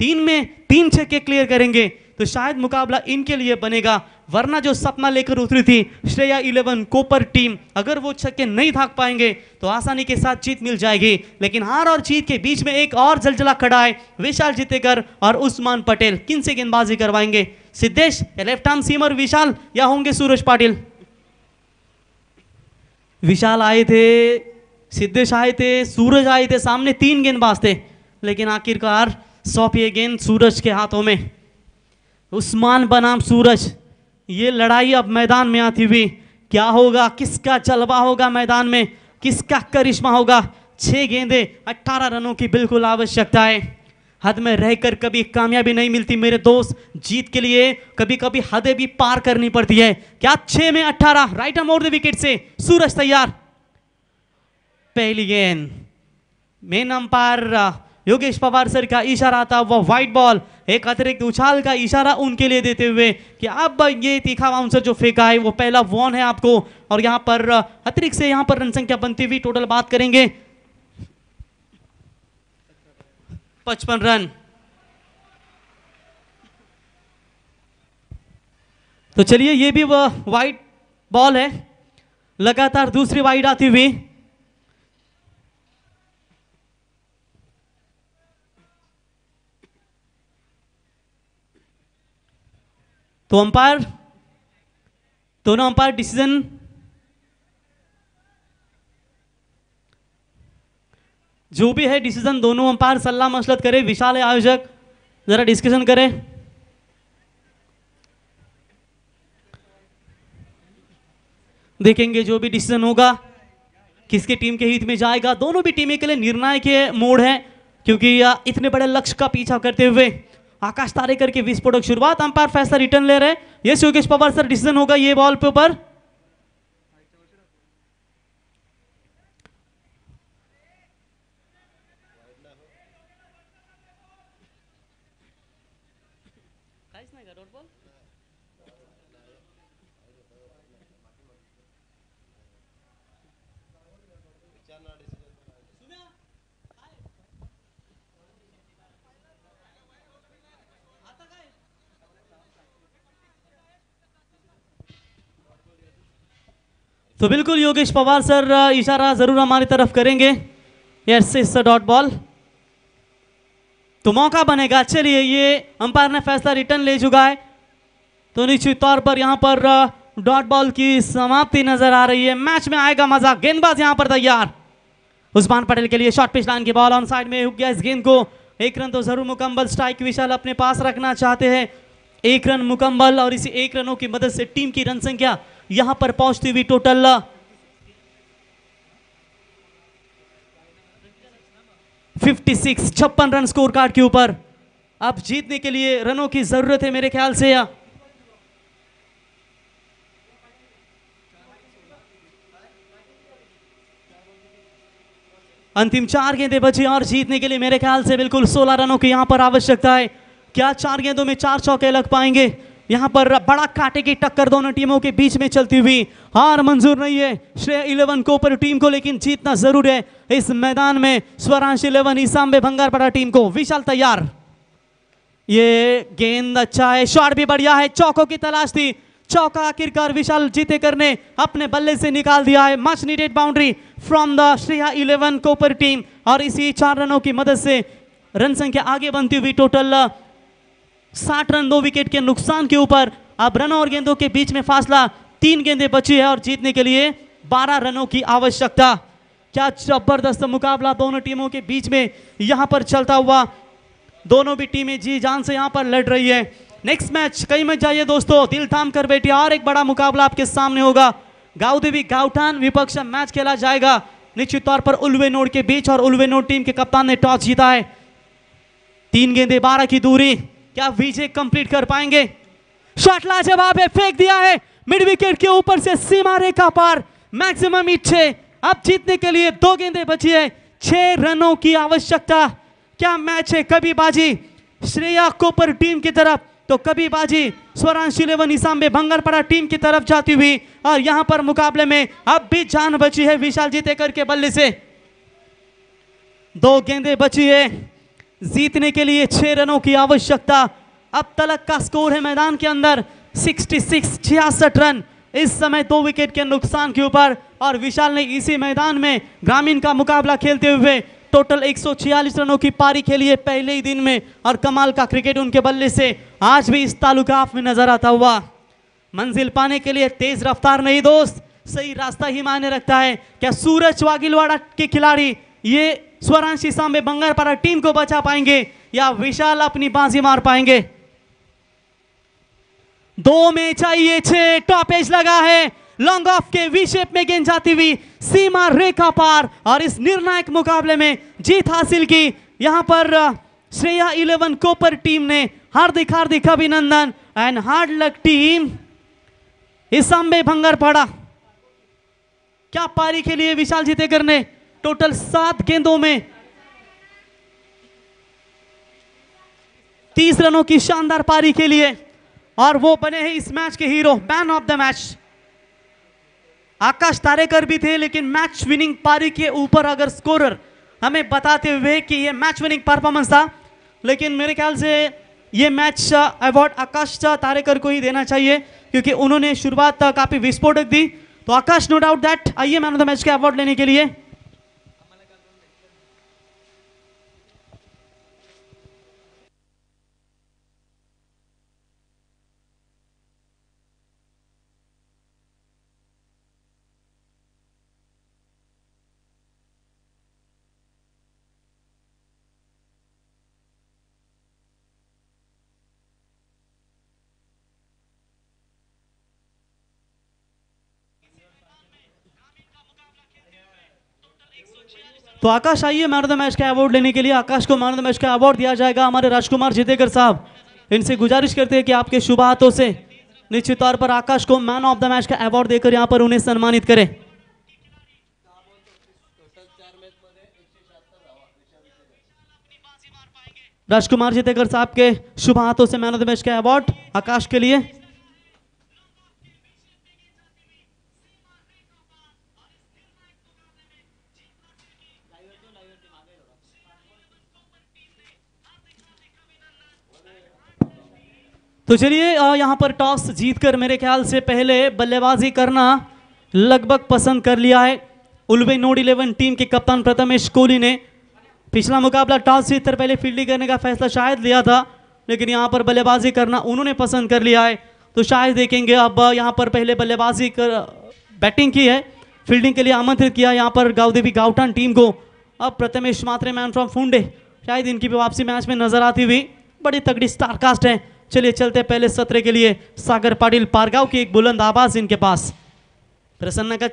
तीन में तीन छक्के क्लियर करेंगे। तो शायद मुकाबला इनके लिए बनेगा, वरना जो सपना लेकर उतरी थी, श्रेया इलेवन, कोपर टीम, अगर वो छक्के नहीं थाक पाएँगे तो आसानी के साथ जीत मिल जाएगी। लेकिन हार और जीत के बीच में एक और जलजला खड़ा है, विशाल जीतेकर और उस्मान पटेल। किन से गेंदबाजी करवाएँगे? Siddhesh, left arm seamer Vishal, या होंगे सूरज पाटिल? विशाल आए थे, सिद्धेश आए थे, सूरज आए थे, सामने तीन गेंदबाज थे। लेकिन आखिरकार सौंपिए गेंद सूरज के हाथों में। उस्मान बनाम सूरज। ये लड़ाई अब मैदान में आती हुई, क्या होगा? किसका जलवा होगा मैदान में? किसका करिश्मा होगा? छह गेंदे अट्ठारह रनों की बिल्कुल आवश्यकता है। हद में रहकर कभी कामयाबी नहीं मिलती मेरे दोस्त, जीत के लिए कभी कभी हदें भी पार करनी पड़ती है। क्या छह में अट्ठारह राइट मोर द विकेट से सूरज तैयार। पहली गेंद, main umpire Yogesh Pawar sir का इशारा था वह व्हाइट बॉल एक अतिरिक्त उछाल का इशारा उनके लिए देते हुए कि अब ये तीखा बाउंसर जो फेंका है, वो पहला वॉन है आपको। और यहाँ पर अतिरिक्त से यहाँ पर रन संख्या बनती हुई टोटल बात करेंगे। पचपन रन। तो चलिए, ये भी वह व्हाइट बॉल है। लगातार दूसरी वाइड आती हुई। तो अंपायर दोनों अंपायर डिसीज़न जो भी है डिसीज़न दोनों अंपायर सलाह मसलत करें, विशाल है आयोजक, जरा डिस्कशन करें। देखेंगे जो भी डिसीज़न होगा, किसके टीम के हित में जाएगा। दोनों भी टीमें के लिए निर्णायक मोड है, क्योंकि इतने बड़े लक्ष्य का पीछा करते हुए आकाश तारेकर के विस्फोटक शुरुआत अंपायर फैसला रिटर्न ले रहे हैं। Yes Yogesh Pawar sir decision होगा ये बॉल पे ऊपर तो बिल्कुल योगेश पवार सर इशारा ज़रूर हमारी तरफ़ करेंगे। यस इस डॉट बॉल तो मौका बनेगा। चलिए, ये अंपायर ने फैसला रिटर्न ले चुका है। तो निश्चित तौर पर यहाँ पर डॉट बॉल की समाप्ति नज़र आ रही है। मैच में आएगा मज़ा। गेंदबाज यहाँ पर तैयार। उस्मान पटेल के लिए शॉर्ट पिच लाइन की बॉल ऑन साइड में हुक गया इस गेंद को एक रन तो ज़रूर मुकम्मल। स्ट्राइक विशाल अपने पास रखना चाहते हैं। एक रन मुकम्मल और इसी एक रनों की मदद से टीम की रन संख्या यहाँ पर पहुँचती हुई टोटल फिफ्टी सिक्स छप्पन रन स्कोर कार्ड के ऊपर। अब जीतने के लिए रनों की ज़रूरत है मेरे ख्याल से या? अंतिम चार गेंदे बची और जीतने के लिए मेरे ख्याल से बिल्कुल 16 रनों की यहाँ पर आवश्यकता है। क्या चार गेंदों में चार चौके लग पाएँगे? यहाँ पर बड़ा कांटे की टक्कर दोनों टीमों के बीच में चलती हुई। हार मंजूर नहीं है। श्रेय इलेवन कोपर टीम को, लेकिन जीतना ज़रूर है। इस मैदान में स्वरांश इलेवन इसाम्बे भंगारपड़ा टीम को। विशाल तैयार। ये गेंद अच्छा है। शॉट भी बढ़िया है। चौकों की तलाश थी। चौका आखिरकार विशाल जीते करने अपने बल्ले से निकाल दिया है। Much needed boundary from the Shreya eleven Kopar team. और इसी चार रनों की मदद से रन संख्या आगे बनती हुई टोटल साठ रन, दो विकेट के नुकसान के ऊपर अब रनों और गेंदों के बीच में फासला। तीन गेंदे बची है और जीतने के लिए बारह रनों की आवश्यकता। क्या ज़बरदस्त मुकाबला दोनों टीमों के बीच में यहाँ पर चलता हुआ। दोनों भी टीमें जी जान से यहाँ पर लड़ रही है। नेक्स्ट मैच कई मैच जाइए दोस्तों। दिल थाम कर बैठिए और एक बड़ा मुकाबला आपके सामने होगा। गाँव देवी विपक्ष मैच खेला जाएगा। निश्चित तौर पर उल्वे नोड के बीच और उल्वे नोड टीम के कप्तान ने टॉस जीता है। तीन गेंदे, बारह की दूरी। क्या विजय कंप्लीट कर पाएँगे? शॉट लाजवाब है फेंक दिया है मिड विकेट के ऊपर से सीमा रेखा पार मैक्सिमम इच्छे अब जीतने के लिए दो गेंदें बची है, छह रनों की आवश्यकता। क्या मैच है कभी बाजी श्रेया कोपर टीम की तरफ़ तो कभी बाजी स्वरांश इलेवन इसाम्बे भंगरपड़ा टीम की तरफ़ जाती हुई, और यहाँ पर मुकाबले में अब भी जान बची है विशाल जीतेकर के बल्ले से। दो गेंदे बची है जीतने के लिए छह रनों की आवश्यकता। अब तलक का स्कोर है मैदान के अंदर। 66 छियासठ रन। इस समय दो विकेट के नुकसान के ऊपर। और विशाल ने इसी मैदान में ग्रामीण का मुकाबला खेलते हुए टोटल 146 रनों की पारी खेली है पहले ही दिन में। और कमाल का क्रिकेट उनके बल्ले से आज भी इस तालुकाफ में नज़र आता हुआ। मंजिल पाने के लिए तेज रफ्तार नहीं दोस्त। सही रास्ता ही मायने रखता है। क्या सूरज वागिलवाड़ा के खिलाड़ी ये स्वरांशी सामने बंगारपाड़ा टीम को बचा पाएँगे या विशाल अपनी बाजी मार पाएँगे। दो में चाहिए छह टॉप एज लगा है। लॉन्ग ऑफ़ के वी शेप में गेंद जाती हुई सीमा रेखा पार और इस निर्णायक मुकाबले में जीत हासिल की। यहाँ पर श्रेया इलेवन, कोपर टीम ने हार्दिक हार्दिक अभिनंदन and hard luck team Isambe Bangarpada. क्या पारी के लिए विशाल जीते करने? टोटल सात गेंदों में तीस रनों की शानदार पारी के लिए, और वो बने हैं इस मैच के hero man of the match Akash Tarekar भी थे, लेकिन मैच विनिंग पारी के ऊपर अगर स्कोरर हमें बताते हुए कि ये मैच विनिंग परफॉर्मेंस था, लेकिन मेरे ख्याल से ये मैच अवार्ड आकाश तारेकर को ही देना चाहिए, क्योंकि उन्होंने शुरुआत काफ़ी विस्फोटक दी। तो आकाश नो डाउट दैट आइए मैन ऑफ़ द मैच के अवार्ड लेने के लिए। तो आकाश, आइए मैन ऑफ़ द मैच का अवार्ड लेने के लिए आकाश को मैन ऑफ़ द मैच का अवार्ड दिया जाएगा हमारे राजकुमार जितेकर साहब। इनसे गुजारिश करते हैं कि आपके शुभ हाथों से निश्चित तौर पर आकाश को मैन ऑफ़ द मैच का अवार्ड देकर यहाँ पर उन्हें सम्मानित करें। राजकुमार जितेकर साहब के शुभ हाथों से मैन ऑफ़ द मैच का अवार्ड आकाश के लिए। तो चलिए यहाँ पर टॉस जीतकर मेरे ख्याल से पहले बल्लेबाजी करना लगभग पसंद कर लिया है। उलवे नोड इलेवन टीम के कप्तान प्रथमेश कोहली ने। पिछला मुकाबला टॉस जीतकर पहले फील्डिंग करने का फैसला शायद लिया था, लेकिन यहाँ पर बल्लेबाजी करना उन्होंने पसंद कर लिया है। तो शायद देखेंगे, अब यहाँ पर पहले बल्लेबाजी कर, बैटिंग की है। फील्डिंग के लिए आमंत्रित किया यहाँ पर गावदेवी गावटान टीम को। अब प्रथमेश मात्रे मैन फ्रॉम फुंडे शायद इनकी वापसी मैच में नज़र आती हुई। बड़ी तगड़ी स्टारकास्ट है। चलिए चलते पहले सत्र के लिए सागर पाटिल पारगाव की एक बुलंद आवाज़ इनके पास। प्रसन्न का